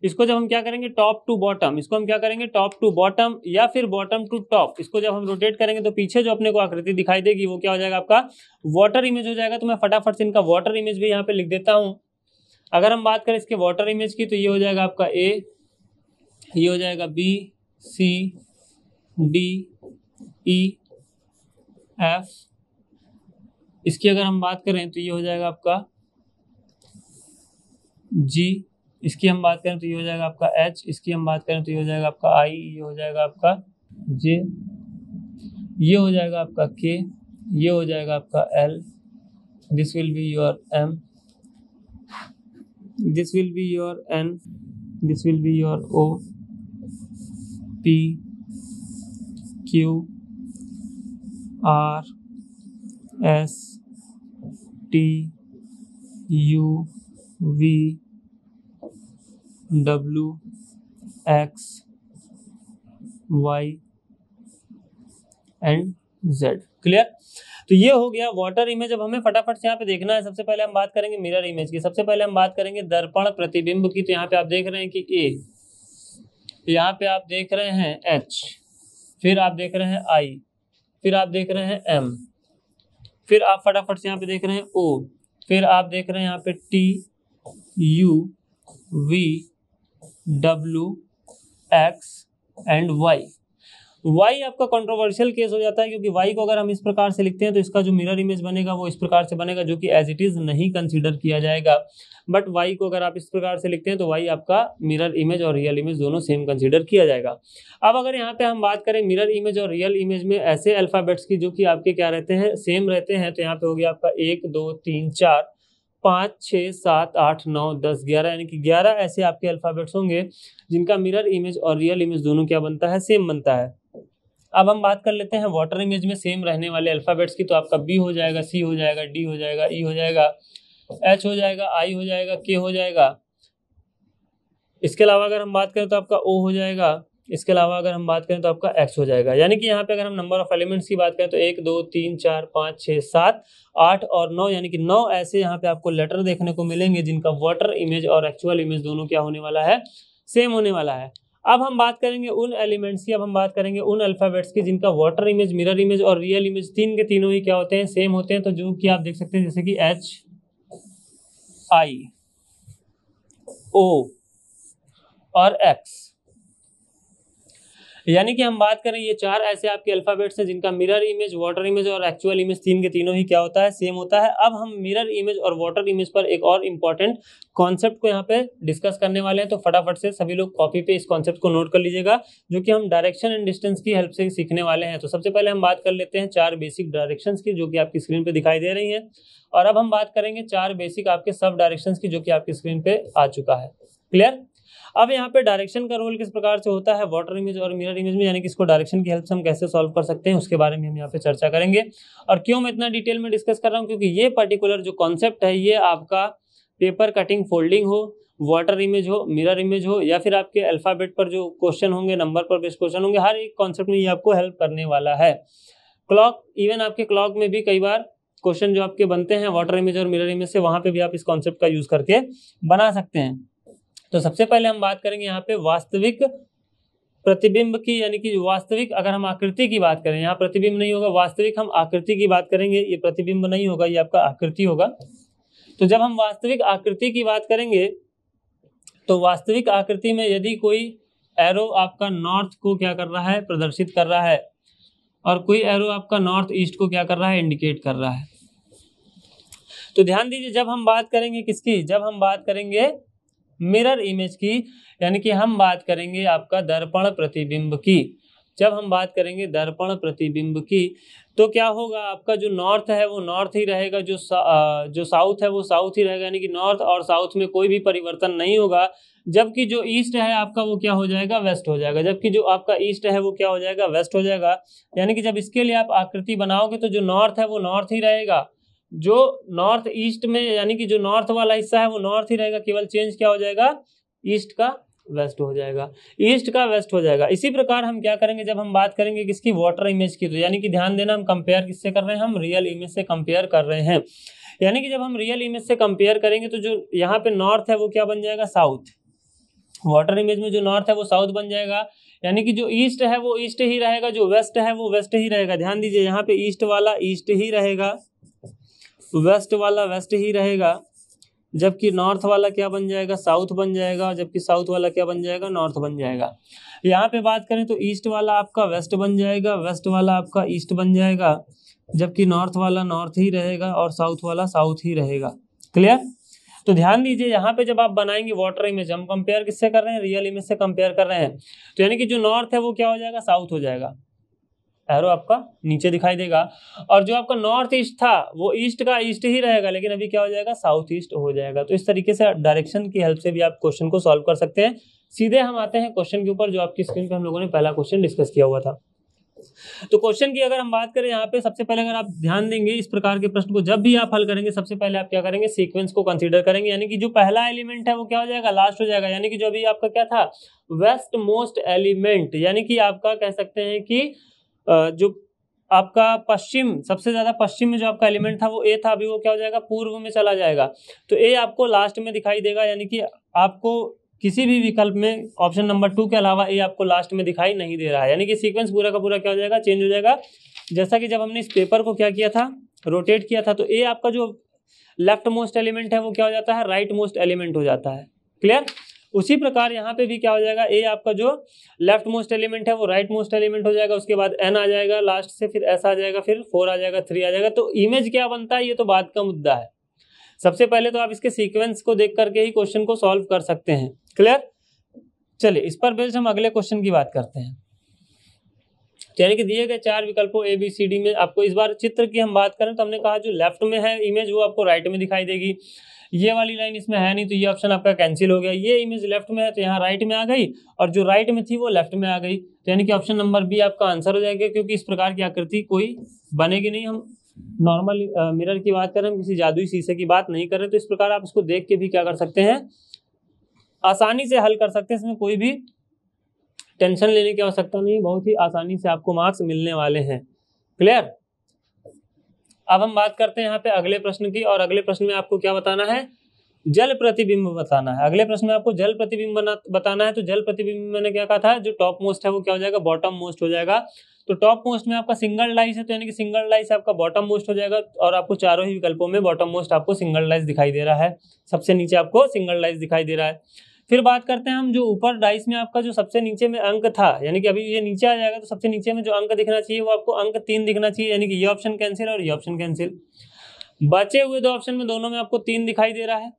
इसको जब हम क्या करेंगे? टॉप टू बॉटम इसको हम क्या करेंगे? टॉप टू बॉटम या फिर बॉटम टू टॉप इसको जब हम रोटेट करेंगे तो पीछे जो अपने को आकृति दिखाई देगी, वो क्या हो जाएगा आपका? वाटर इमेज हो जाएगा। तो मैं फटाफट से इनका वाटर इमेज भी यहाँ पे लिख देता हूँ। अगर हम बात करें इसके वाटर इमेज की तो ये हो जाएगा आपका ए ये हो जाएगा B C D E F इसकी अगर हम बात करें तो ये हो जाएगा आपका जी इसकी हम बात करें तो ये हो जाएगा आपका एच इसकी हम बात करें तो ये हो जाएगा आपका आई ये हो जाएगा आपका जे ये हो जाएगा आपका के ये हो जाएगा आपका L this will be your M this will be your N this will be your O P Q R S T U V W X Y and Z clear तो ये हो गया वाटर इमेज अब हमें फटाफट से यहाँ पे देखना है। सबसे पहले हम बात करेंगे मिरर इमेज की। सबसे पहले हम बात करेंगे दर्पण प्रतिबिंब की। तो यहाँ पे आप देख रहे हैं कि ए यहाँ पे आप देख रहे हैं एच फिर आप देख रहे हैं आई फिर आप देख रहे हैं एम फिर आप फटाफट से यहाँ पे देख रहे हैं ओ फिर आप देख रहे हैं यहाँ पे T U V W X and Y Y आपका कंट्रोवर्शियल केस हो जाता है, क्योंकि वाई को अगर हम इस प्रकार से लिखते हैं तो इसका जो मिरर इमेज बनेगा, वो इस प्रकार से बनेगा, जो कि एज इट इज़ नहीं कंसीडर किया जाएगा। बट वाई को अगर आप इस प्रकार से लिखते हैं तो वाई आपका मिरर इमेज और रियल इमेज दोनों सेम कंसीडर किया जाएगा। अब अगर यहाँ पे हम बात करें मिरर इमेज और रियल इमेज में ऐसे अल्फाबेट्स की, जो कि आपके क्या रहते हैं सेम रहते हैं तो यहाँ पे हो गया आपका एक, दो, तीन, चार, पाँच छः सात, आठ, नौ, दस, ग्यारह, यानी कि ग्यारह ऐसे आपके अल्फाबेट्स होंगे, जिनका मिरर इमेज और रियल इमेज दोनों क्या बनता है सेम बनता है। अब हम बात कर लेते हैं वाटर इमेज में सेम रहने वाले अल्फाबेट्स की तो आपका बी हो जाएगा सी हो जाएगा डी हो जाएगा ई e हो जाएगा एच हो जाएगा आई हो जाएगा के हो जाएगा। इसके अलावा अगर हम बात करें तो आपका ओ हो जाएगा, इसके अलावा अगर हम बात करें तो आपका एक्स हो जाएगा। यानी कि यहाँ पे अगर हम नंबर ऑफ़ एलिमेंट्स की बात करें तो एक, दो, तीन, चार, पाँच छः सात, आठ और नौ, यानी कि नौ ऐसे यहाँ पे आपको लेटर देखने को मिलेंगे जिनका वाटर इमेज और एक्चुअल इमेज दोनों क्या होने वाला है? सेम होने वाला है। अब हम बात करेंगे उन एलिमेंट्स की, अब हम बात करेंगे उन अल्फाबेट्स की जिनका वाटर इमेज मिरर इमेज और रियल इमेज तीन के तीनों ही क्या होते हैं? सेम होते हैं तो जो कि आप देख सकते हैं, जैसे कि एच आई ओ और एक्स यानी कि हम बात करें ये चार ऐसे आपके अल्फाबेट्स हैं जिनका मिरर इमेज वाटर इमेज और एक्चुअल इमेज तीन के तीनों ही क्या होता है? सेम होता है। अब हम मिरर इमेज और वाटर इमेज पर एक और इंपॉर्टेंट कॉन्सेप्ट को यहाँ पे डिस्कस करने वाले हैं तो फटाफट से सभी लोग कॉपी पे इस कॉन्सेप्ट को नोट कर लीजिएगा, जो कि हम डायरेक्शन एंड डिस्टेंस की हेल्प से सीखने वाले हैं। तो सबसे पहले हम बात कर लेते हैं चार बेसिक डायरेक्शन की, जो कि आपकी स्क्रीन पर दिखाई दे रही है। और अब हम बात करेंगे चार बेसिक आपके सब डायरेक्शन की, जो कि आपकी स्क्रीन पर आ चुका है। क्लियर अब यहाँ पे डायरेक्शन का रोल किस प्रकार से होता है? वाटर इमेज और मिरर इमेज में, यानी कि इसको डायरेक्शन की हेल्प से हम कैसे सॉल्व कर सकते हैं, उसके बारे में हम यहाँ पे चर्चा करेंगे। और क्यों मैं इतना डिटेल में डिस्कस कर रहा हूँ? क्योंकि ये पर्टिकुलर जो कॉन्सेप्ट है, ये आपका पेपर कटिंग फोल्डिंग हो वाटर इमेज हो मिरर इमेज हो, या फिर आपके अल्फ़ाबेट पर जो क्वेश्चन होंगे नंबर पर बेस्ड क्वेश्चन होंगे, हर एक कॉन्सेप्ट में ये आपको हेल्प करने वाला है। क्लॉक इवन आपके क्लॉक में भी कई बार क्वेश्चन जो आपके बनते हैं वाटर इमेज और मिरर इमेज से, वहाँ पे भी आप इस कॉन्सेप्ट का यूज़ करके बना सकते हैं। तो सबसे पहले हम बात करेंगे यहाँ पे वास्तविक प्रतिबिंब की, यानी कि वास्तविक अगर हम आकृति की बात करें, यहाँ प्रतिबिंब नहीं होगा, वास्तविक हम आकृति की बात करेंगे, ये प्रतिबिंब नहीं होगा, ये आपका आकृति होगा। तो जब हम वास्तविक आकृति की बात करेंगे तो वास्तविक आकृति में यदि कोई एरो आपका नॉर्थ को क्या कर रहा है, प्रदर्शित कर रहा है, और कोई एरो आपका नॉर्थ ईस्ट को क्या कर रहा है इंडिकेट कर रहा है। तो ध्यान दीजिए, जब हम बात करेंगे किसकी, जब हम बात करेंगे मिरर इमेज की यानी कि हम बात करेंगे आपका दर्पण प्रतिबिंब की। जब हम बात करेंगे दर्पण प्रतिबिंब की तो क्या होगा? आपका जो नॉर्थ है वो नॉर्थ ही रहेगा जो सा, जो साउथ है वो साउथ ही रहेगा यानी कि नॉर्थ और साउथ में कोई भी परिवर्तन नहीं होगा। जबकि जो ईस्ट है आपका वो क्या हो जाएगा? वेस्ट हो जाएगा। जबकि जो आपका ईस्ट है वो क्या हो जाएगा? वेस्ट हो जाएगा। यानी कि जब इसके लिए आप आकृति बनाओगे तो जो नॉर्थ है वो नॉर्थ ही रहेगा। जो नॉर्थ ईस्ट में, यानी कि जो नॉर्थ वाला हिस्सा है, वो नॉर्थ ही रहेगा, केवल चेंज क्या हो जाएगा? ईस्ट का वेस्ट हो जाएगा। ईस्ट का वेस्ट हो जाएगा। इसी प्रकार हम क्या करेंगे, जब हम बात करेंगे किसकी वाटर इमेज की तो यानी कि ध्यान देना, हम कंपेयर किससे कर रहे हैं? हम रियल इमेज से कंपेयर कर रहे हैं। यानी कि जब हम रियल इमेज से कंपेयर करेंगे तो जो यहाँ पे नॉर्थ है, वो क्या बन जाएगा? साउथ वाटर इमेज में जो नॉर्थ है, वो साउथ बन जाएगा। यानी कि जो ईस्ट है, वो ईस्ट ही रहेगा, जो वेस्ट है, वो वेस्ट ही रहेगा। ध्यान दीजिए, यहाँ पे ईस्ट वाला ईस्ट ही रहेगा। वेस्ट वाला वेस्ट ही रहेगा, जबकि नॉर्थ वाला क्या बन जाएगा? साउथ बन जाएगा जबकि साउथ वाला क्या बन जाएगा? नॉर्थ बन जाएगा। यहाँ पे बात करें तो ईस्ट वाला आपका वेस्ट बन जाएगा, वेस्ट वाला आपका ईस्ट बन जाएगा, जबकि नॉर्थ वाला नॉर्थ ही रहेगा और साउथ वाला साउथ ही रहेगा। क्लियर? तो ध्यान दीजिए, यहाँ पे जब आप बनाएँगे वाटर इमेज हम कंपेयर किससे कर रहे हैं? रियल इमेज से कंपेयर कर रहे हैं। तो यानी कि जो नॉर्थ है, वो क्या हो जाएगा? साउथ हो जाएगा। एरो आपका नीचे दिखाई देगा। और जो आपका नॉर्थ ईस्ट था, वो ईस्ट का ईस्ट ही रहेगा, लेकिन अभी क्या हो जाएगा? साउथ ईस्ट हो जाएगा। तो इस तरीके से डायरेक्शन की हेल्प से भी आप क्वेश्चन को सॉल्व कर सकते हैं। सीधे हम आते हैं क्वेश्चन के ऊपर, जो आपकी स्क्रीन पर हम लोगों ने पहला क्वेश्चन डिस्कस किया हुआ था। तो क्वेश्चन की अगर हम बात करें यहाँ पे, सबसे पहले अगर आप ध्यान देंगे इस प्रकार के प्रश्न को, जब भी आप हल करेंगे, सबसे पहले आप क्या करेंगे? सीक्वेंस को कंसीडर करेंगे। यानी कि जो पहला एलिमेंट है, वो क्या हो जाएगा? लास्ट हो जाएगा। यानी कि जो अभी आपका क्या था? वेस्ट मोस्ट एलिमेंट यानी कि आपका कह सकते हैं कि जो आपका पश्चिम, सबसे ज़्यादा पश्चिम में जो आपका एलिमेंट था वो ए था, अभी वो क्या हो जाएगा? पूर्व में चला जाएगा। तो ए आपको लास्ट में दिखाई देगा, यानी कि आपको किसी भी विकल्प में ऑप्शन नंबर टू के अलावा ए आपको लास्ट में दिखाई नहीं दे रहा है। यानी कि सीक्वेंस पूरा का पूरा क्या हो जाएगा? चेंज हो जाएगा। जैसा कि जब हमने इस पेपर को क्या किया था? रोटेट किया था तो ए आपका जो लेफ़्ट मोस्ट एलिमेंट है, वो क्या हो जाता है? राइट मोस्ट एलिमेंट हो जाता है। क्लियर उसी प्रकार यहाँ पे भी क्या हो जाएगा? ए आपका जो लेफ़्ट मोस्ट एलिमेंट है, वो राइट मोस्ट एलिमेंट हो जाएगा, उसके बाद एन आ जाएगा लास्ट से फिर एस आ जाएगा, फिर फोर आ जाएगा थ्री आ जाएगा तो इमेज क्या बनता है? ये तो बाद का मुद्दा है। सबसे पहले तो आप इसके सीक्वेंस को देख करके ही क्वेश्चन को सॉल्व कर सकते हैं। क्लियर चलिए, इस पर बेस्ड हम अगले क्वेश्चन की बात करते हैं। यानी कि दिए गए चार विकल्पों ए बी सी डी में आपको इस बार चित्र की हम बात करें तो हमने कहा जो लेफ़्ट में है इमेज वो आपको राइट में दिखाई देगी। ये वाली लाइन इसमें है नहीं तो ये ऑप्शन आपका कैंसिल हो गया। ये इमेज लेफ़्ट में है तो यहाँ राइट में आ गई और जो राइट में थी वो लेफ़्ट में आ गई। तो यानी कि ऑप्शन नंबर बी आपका आंसर हो जाएगा क्योंकि इस प्रकार की आकृति कोई बनेगी नहीं। हम नॉर्मल मिरर की बात करें हम किसी जादुई शीशे की बात नहीं कर तो इस प्रकार आप इसको देख के भी क्या कर सकते हैं? आसानी से हल कर सकते हैं। इसमें कोई भी टेंशन लेने की आवश्यकता नहीं, बहुत ही आसानी से आपको मार्क्स मिलने वाले हैं। क्लियर? अब हम बात करते हैं यहाँ पे अगले प्रश्न की, और अगले प्रश्न में आपको क्या बताना है? जल प्रतिबिंब बताना है। अगले प्रश्न में आपको जल प्रतिबिंब बताना है तो जल प्रतिबिंब मैंने क्या कहा था? जो टॉप मोस्ट है वो क्या हो जाएगा? बॉटम मोस्ट हो जाएगा। तो टॉप मोस्ट में आपका सिंगल लाइस है तो यानी कि सिंगल लाइस आपका बॉटम मोस्ट हो जाएगा, और आपको चारों ही विकल्पों में बॉटम मोस्ट आपको सिंगल लाइस दिखाई दे रहा है। सबसे नीचे आपको सिंगल लाइस दिखाई दे रहा है। फिर बात करते हैं हम जो ऊपर डाइस में आपका जो सबसे नीचे में अंक था, यानी कि अभी ये नीचे आ जाएगा तो सबसे नीचे में जो अंक दिखना चाहिए वो आपको अंक तीन दिखना चाहिए, यानी कि ये ऑप्शन कैंसिल और ये ऑप्शन कैंसिल बचे हुए दो ऑप्शन में दोनों में आपको तीन दिखाई दे रहा है।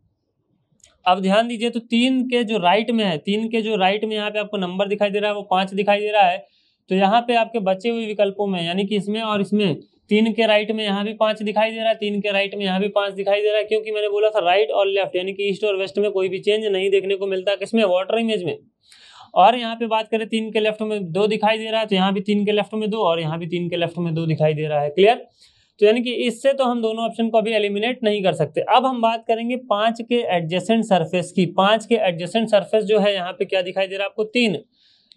अब ध्यान दीजिए तो तीन के जो राइट में है, तीन के जो राइट में यहाँ पे आपको नंबर दिखाई दे रहा है, वो पाँच दिखाई दे रहा है। तो यहाँ पे आपके बचे हुए विकल्पों में, यानी कि इसमें और इसमें तीन के राइट में यहाँ भी पाँच दिखाई दे रहा है, तीन के राइट में यहाँ भी पाँच दिखाई दे रहा है, क्योंकि मैंने बोला था राइट और लेफ़्ट यानी कि ईस्ट और वेस्ट में कोई भी चेंज नहीं देखने को मिलता किसमें? वाटर इमेज में। और यहाँ पे बात करें तीन के लेफ़्ट में दो दिखाई दे रहा है तो यहाँ भी तीन के लेफ़्ट में दो और यहाँ भी तीन के लेफ़्ट में दो दिखाई दे रहा है क्लियर तो यानी कि इससे तो हम दोनों ऑप्शन को अभी एलिमिनेट नहीं कर सकते। अब हम बात करेंगे पाँच के एडजेसेंट सरफेस की। पाँच के एडजेसेंट सरफेस जो है, यहाँ पे क्या दिखाई दे रहा है आपको? तीन।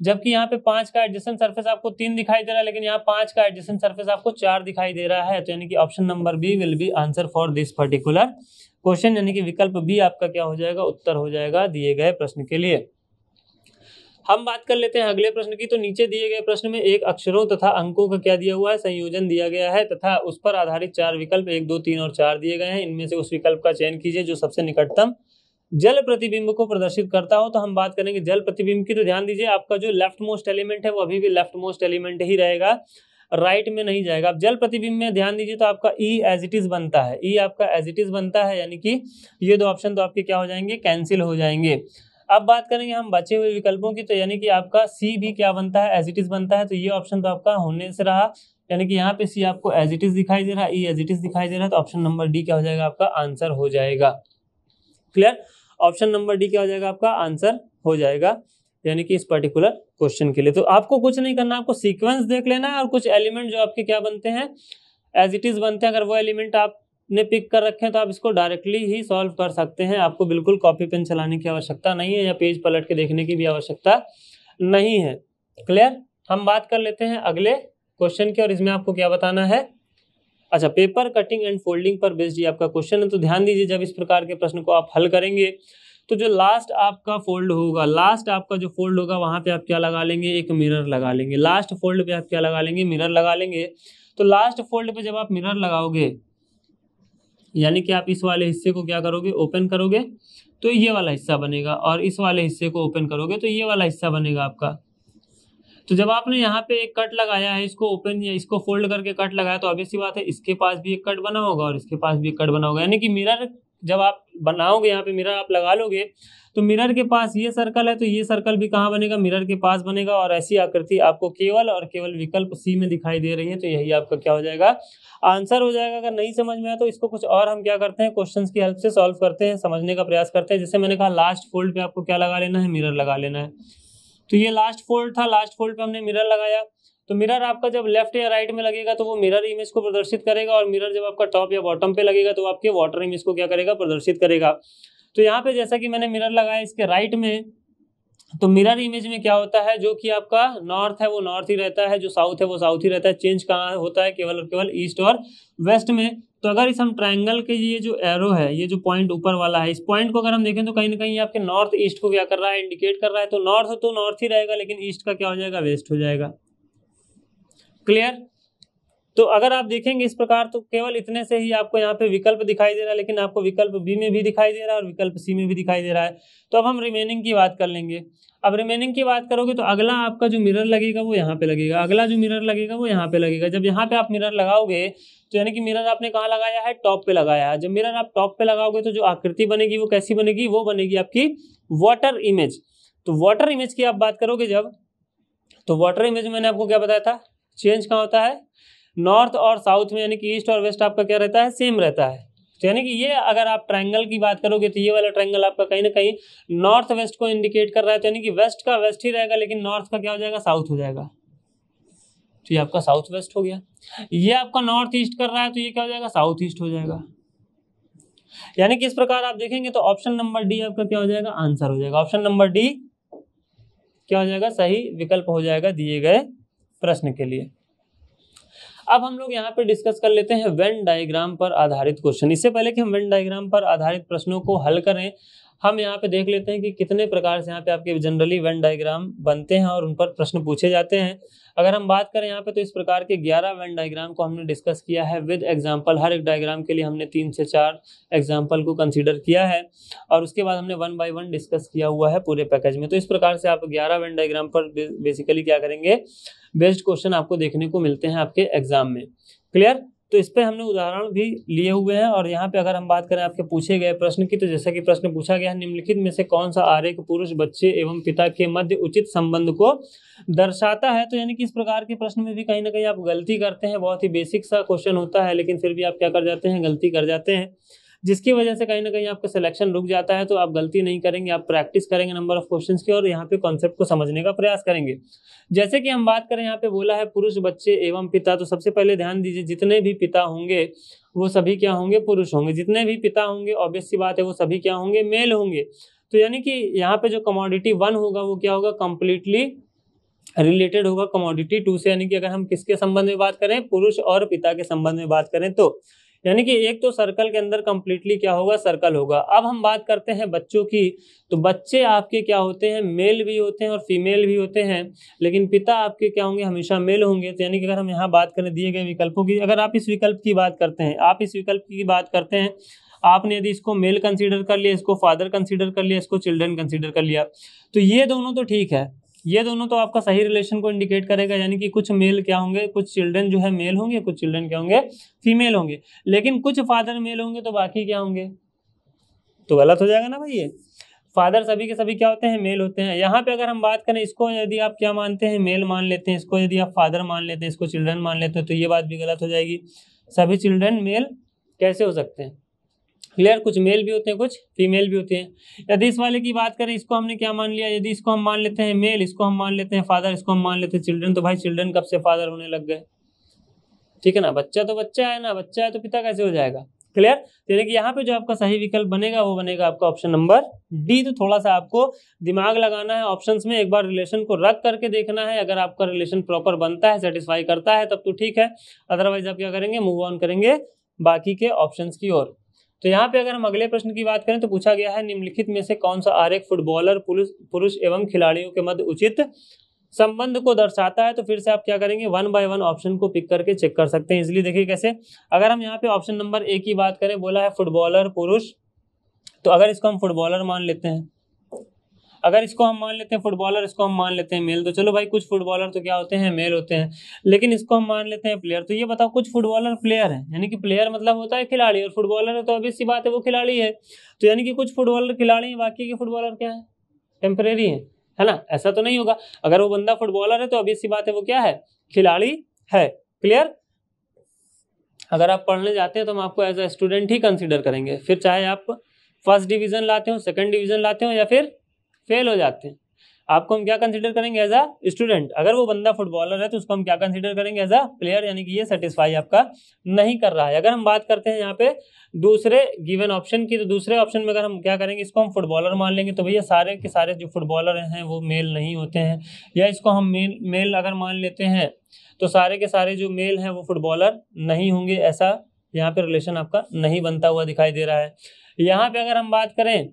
जबकि यहाँ पे पाँच का एडजेसेंट सरफेस आपको तीन दिखाई दे रहा है, लेकिन यहाँ पाँच का एडजेसेंट सरफेस आपको चार दिखाई दे रहा है तो यानी कि option number B will be answer for this particular question यानी कि विकल्प बी आपका क्या हो जाएगा? उत्तर हो जाएगा दिए गए प्रश्न के लिए। हम बात कर लेते हैं अगले प्रश्न की तो नीचे दिए गए प्रश्न में एक अक्षरों तथा अंकों का क्या दिया हुआ है? संयोजन दिया गया है तथा उस पर आधारित चार विकल्प, एक, दो, तीन और चार दिए गए हैं। इनमें से उस विकल्प का चयन कीजिए जो सबसे निकटतम जल प्रतिबिंब को प्रदर्शित करता हो तो हम बात करेंगे जल प्रतिबिंब की। तो ध्यान दीजिए, आपका जो लेफ़्ट मोस्ट एलिमेंट है, वो अभी भी लेफ़्ट मोस्ट एलिमेंट ही रहेगा राइट में नहीं जाएगा। अब जल प्रतिबिंब में ध्यान दीजिए तो आपका ई एज इट इज़ बनता है। ई e आपका एज इट इज़ बनता है, यानी कि ये दो ऑप्शन तो आपके क्या हो जाएँगे कैंसिल हो जाएँगे। अब बात करेंगे हम बचे हुए विकल्पों की तो यानी कि आपका सी भी क्या बनता है एज इट इज़ बनता है तो ये ऑप्शन तो आपका होने से रहा। यानी कि यहाँ पे सी आपको एज इट इज़ दिखाई दे रहा है ई एज इट इज़ दिखाई दे रहा है तो ऑप्शन नंबर डी क्या हो जाएगा, आपका आंसर हो जाएगा। क्लियर ऑप्शन नंबर डी क्या हो जाएगा आपका? आंसर हो जाएगा, यानी कि इस पर्टिकुलर क्वेश्चन के लिए। तो आपको कुछ नहीं करना, आपको सीक्वेंस देख लेना है और कुछ एलिमेंट जो आपके क्या बनते हैं एज इट इज़ बनते हैं। अगर वो एलिमेंट आप ने पिक कर रखे हैं तो आप इसको डायरेक्टली ही सॉल्व कर सकते हैं। आपको बिल्कुल कॉपी पेन चलाने की आवश्यकता नहीं है या पेज पलट के देखने की भी आवश्यकता नहीं है। क्लियर हम बात कर लेते हैं अगले क्वेश्चन की और इसमें आपको क्या बताना है? अच्छा पेपर कटिंग एंड फोल्डिंग पर बेस्ड ये आपका क्वेश्चन है तो ध्यान दीजिए जब इस प्रकार के प्रश्न को आप हल करेंगे तो जो लास्ट आपका फोल्ड होगा लास्ट आपका जो फोल्ड होगा, वहाँ पे आप क्या लगा लेंगे? एक मिरर लगा लेंगे। लास्ट फोल्ड पे आप क्या लगा लेंगे? मिरर लगा लेंगे। तो लास्ट फोल्ड पे जब आप मिरर लगाओगे, यानी कि आप इस वाले हिस्से को क्या करोगे? ओपन करोगे तो ये वाला हिस्सा बनेगा। और इस वाले हिस्से को ओपन करोगे तो ये वाला हिस्सा बनेगा आपका। तो जब आपने यहाँ पे एक कट लगाया है, इसको ओपन या इसको फोल्ड करके कट लगाया तो अभी सी बात है, इसके पास भी एक कट बना होगा और इसके पास भी एक कट बना होगा। यानी कि मिरर जब आप बनाओगे, यहाँ पे मिरर आप लगा लोगे तो मिरर के पास ये सर्कल है तो ये सर्कल भी कहाँ बनेगा? मिरर के पास बनेगा और ऐसी आकृति आपको केवल और केवल विकल्प सी में दिखाई दे रही है तो यही आपका क्या हो जाएगा? आंसर हो जाएगा। अगर नहीं समझ में आया तो इसको कुछ और हम क्या करते हैं? क्वेश्चंस की हेल्प से सॉल्व करते हैं, समझने का प्रयास करते हैं। जैसे मैंने कहा लास्ट फोल्ड पे आपको क्या लगा लेना है? मिरर लगा लेना है। तो ये लास्ट फोल्ड था लास्ट फोल्ड पे हमने मिरर लगाया। तो मिरर आपका जब लेफ़्ट या राइट में लगेगा तो वो मिरर इमेज को प्रदर्शित करेगा और मिरर जब आपका टॉप या बॉटम पे लगेगा तो आपके वाटर इमेज को क्या करेगा? प्रदर्शित करेगा। तो यहाँ पे जैसा कि मैंने मिरर लगाया इसके राइट में तो मिरर इमेज में क्या होता है? जो कि आपका नॉर्थ है, वो नॉर्थ ही रहता है, जो साउथ है, वो साउथ ही रहता है। चेंज कहाँ होता है? केवल और केवल ईस्ट और वेस्ट में। तो अगर इस हम ट्राइंगल के ये जो एरो है, ये जो पॉइंट ऊपर वाला है, इस पॉइंट को अगर हम देखें तो कहीं ना कहीं आपके नॉर्थ ईस्ट को क्या कर रहा है इंडिकेट कर रहा है तो नॉर्थ तो नॉर्थ ही रहेगा, लेकिन ईस्ट का क्या हो जाएगा वेस्ट हो जाएगा। क्लियर तो अगर आप देखेंगे इस प्रकार तो केवल इतने से ही आपको यहाँ पे विकल्प दिखाई दे रहा है, लेकिन आपको विकल्प बी में भी दिखाई दे रहा है और विकल्प सी में भी दिखाई दे रहा है। तो अब हम रिमेनिंग की बात कर लेंगे। अब रिमेनिंग की बात करोगे तो अगला आपका जो मिरर लगेगा, वो यहाँ पे लगेगा। अगला जो मिरर लगेगा, वो यहाँ पे लगेगा। जब यहाँ पे आप मिरर लगाओगे तो यानी कि मिरर आपने कहाँ लगाया है? टॉप पे लगाया है। जब मिरर आप टॉप पे लगाओगे तो जो आकृति बनेगी, वो कैसी बनेगी? वो बनेगी आपकी वाटर इमेज तो वाटर इमेज की आप बात करोगे जब तो वाटर इमेज मैंने आपको क्या बताया था? चेंज कहाँ होता है? नॉर्थ और साउथ में, यानी कि ईस्ट और वेस्ट आपका क्या रहता है? सेम रहता है। तो यानी कि ये अगर आप ट्रायंगल की बात करोगे तो ये वाला ट्रायंगल आपका कहीं ना कहीं नॉर्थ वेस्ट को इंडिकेट कर रहा है। तो यानी कि वेस्ट का वेस्ट ही रहेगा, लेकिन नॉर्थ का क्या हो जाएगा? साउथ हो जाएगा। तो ये आपका साउथ वेस्ट हो गया। ये आपका नॉर्थ ईस्ट कर रहा है तो ये क्या हो जाएगा? साउथ ईस्ट हो जाएगा। यानी कि इस प्रकार आप देखेंगे तो ऑप्शन नंबर डी आपका क्या हो जाएगा? आंसर हो जाएगा। ऑप्शन नंबर डी क्या हो जाएगा? सही विकल्प हो जाएगा दिए गए प्रश्न के लिए। अब हम लोग यहाँ पे डिस्कस कर लेते हैं वेन डायग्राम पर आधारित क्वेश्चन इससे पहले कि हम वेन डायग्राम पर आधारित प्रश्नों को हल करें हम यहाँ पे देख लेते हैं कि कितने प्रकार से यहाँ पे आपके जनरली वेन डायग्राम बनते हैं और उन पर प्रश्न पूछे जाते हैं। अगर हम बात करें यहाँ पे तो इस प्रकार के 11 वेन डायग्राम को हमने डिस्कस किया है। विद एग्जांपल हर एक डायग्राम के लिए हमने तीन से चार एग्जांपल को कंसीडर किया है और उसके बाद हमने वन बाई वन डिस्कस किया हुआ है पूरे पैकेज में। तो इस प्रकार से आप ग्यारह वेन डायग्राम पर बेसिकली क्या करेंगे? बेस्ट क्वेश्चन आपको देखने को मिलते हैं आपके एग्ज़ाम में। क्लियर तो इस पर हमने उदाहरण भी लिए हुए हैं और यहाँ पे अगर हम बात करें आपके पूछे गए प्रश्न की तो जैसा कि प्रश्न पूछा गया है, निम्नलिखित में से कौन सा आरेख पुरुष, बच्चे एवं पिता के मध्य उचित संबंध को दर्शाता है? तो यानी कि इस प्रकार के प्रश्न में भी कहीं ना कहीं आप गलती करते हैं, बहुत ही बेसिक सा क्वेश्चन होता है, लेकिन फिर भी आप क्या कर जाते हैं? गलती कर जाते हैं। जिसकी वजह से कहीं ना कहीं आपका सिलेक्शन रुक जाता है तो आप गलती नहीं करेंगे, आप प्रैक्टिस करेंगे नंबर ऑफ़ क्वेश्चंस की और यहाँ पे कॉन्सेप्ट को समझने का प्रयास करेंगे। जैसे कि हम बात करें, यहाँ पे बोला है पुरुष, बच्चे एवं पिता तो सबसे पहले ध्यान दीजिए, जितने भी पिता होंगे, वो सभी क्या होंगे? पुरुष होंगे। जितने भी पिता होंगे ऑब्वियस सी बात है, वो सभी क्या होंगे? मेल होंगे। तो यानी कि यहाँ पे जो कमोडिटी वन होगा, वो क्या होगा? कंप्लीटली रिलेटेड होगा कमोडिटी टू से। यानी कि अगर हम किसके संबंध में बात करें? पुरुष और पिता के संबंध में बात करें तो यानी कि एक तो सर्कल के अंदर कंप्लीटली क्या होगा? सर्कल होगा। अब हम बात करते हैं बच्चों की। तो बच्चे आपके क्या होते हैं? मेल भी होते हैं और फीमेल भी होते हैं। लेकिन पिता आपके क्या होंगे? हमेशा मेल होंगे। तो यानी कि अगर हम यहाँ बात करें दिए गए विकल्पों की, अगर आप इस विकल्प की बात करते हैं, आप इस विकल्प की बात करते हैं, आपने यदि इसको मेल कंसीडर कर लिया, इसको फादर कंसीडर कर लिया, इसको चिल्ड्रन कंसीडर कर लिया तो ये दोनों तो ठीक है। ये दोनों तो आपका सही रिलेशन को इंडिकेट करेगा, यानी कि कुछ मेल क्या होंगे, कुछ चिल्ड्रन जो है मेल होंगे, कुछ चिल्ड्रन क्या होंगे फीमेल होंगे। लेकिन कुछ फादर मेल होंगे तो बाकी क्या होंगे? तो गलत हो जाएगा ना भाई ये? फादर सभी के सभी क्या होते हैं? मेल होते हैं। यहाँ पे अगर हम बात करें, इसको यदि आप क्या मानते हैं? मेल मान लेते हैं। इसको यदि आप फादर मान लेते हैं, इसको चिल्ड्रन मान लेते हैं तो ये बात भी गलत हो जाएगी। सभी चिल्ड्रन मेल कैसे हो सकते हैं? क्लियर कुछ मेल भी होते हैं, कुछ फीमेल भी होते हैं। यदि इस वाले की बात करें, इसको हमने क्या मान लिया? यदि इसको हम मान लेते हैं मेल इसको हम मान लेते हैं फादर इसको हम मान लेते हैं चिल्ड्रन तो भाई चिल्ड्रन कब से फादर होने लग गए? ठीक है ना? बच्चा तो बच्चा है ना? बच्चा है तो पिता कैसे हो जाएगा? क्लियर यानी कि यहाँ पे जो आपका सही विकल्प बनेगा, वो बनेगा आपका ऑप्शन नंबर डी तो थोड़ा सा आपको दिमाग लगाना है ऑप्शंस में एक बार रिलेशन को रख करके देखना है। अगर आपका रिलेशन प्रॉपर बनता है सेटिस्फाई करता है, तब तो ठीक है। अदरवाइज़ आप क्या करेंगे? मूव ऑन करेंगे बाकी के ऑप्शंस की ओर। तो यहाँ पे अगर हम अगले प्रश्न की बात करें तो पूछा गया है निम्नलिखित में से कौन सा आरेख फुटबॉलर, पुरुष पुरुष एवं खिलाड़ियों के मध्य उचित संबंध को दर्शाता है? तो फिर से आप क्या करेंगे? वन बाय वन ऑप्शन को पिक करके चेक कर सकते हैं। इसलिए देखिए कैसे, अगर हम यहाँ पे ऑप्शन नंबर ए की बात करें, बोला है फुटबॉलर, पुरुष तो अगर इसको हम फुटबॉलर मान लेते हैं अगर इसको हम मान लेते हैं फुटबॉलर इसको हम मान लेते हैं मेल तो चलो भाई कुछ फुटबॉलर तो क्या होते हैं? मेल होते हैं। लेकिन इसको हम मान लेते हैं प्लेयर तो ये बताओ कुछ फुटबॉलर प्लेयर है। यानी कि प्लेयर मतलब होता है खिलाड़ी, और फुटबॉलर है तो अभी सी बात है, वो खिलाड़ी है। तो यानी कि कुछ फुटबॉलर खिलाड़ी हैं, बाकी के फुटबॉलर क्या है? टेम्परेरी है है ना? ऐसा तो नहीं होगा। अगर वो बंदा फुटबॉलर है तो अभी सी बात है, वो क्या है? खिलाड़ी है। क्लियर अगर आप पढ़ने जाते हैं तो हम आपको एज ए स्टूडेंट ही कंसिडर करेंगे। फिर चाहे आप फ़र्स्ट डिवीज़न लाते हो सेकंड डिवीज़न लाते हो, या फिर फेल हो जाते हैं। आपको हम क्या कंसिडर करेंगे एज अ स्टूडेंट अगर वो बंदा फुटबॉलर है तो उसको हम क्या कंसिडर करेंगे एज अ प्लेयर यानी कि ये सेटिस्फाई आपका नहीं कर रहा है। अगर हम बात करते हैं यहाँ पे दूसरे गिवन ऑप्शन की तो दूसरे ऑप्शन में अगर हम क्या करेंगे, इसको हम फुटबॉलर मान लेंगे तो भैया सारे के सारे जो फुटबॉलर हैं, वो मेल नहीं होते हैं। या इसको हम मेल मेल अगर मान लेते हैं तो सारे के सारे जो मेल हैं, वो फुटबॉलर नहीं होंगे। ऐसा यहाँ पे रिलेशन आपका नहीं बनता हुआ दिखाई दे रहा है। यहाँ पे अगर हम बात करें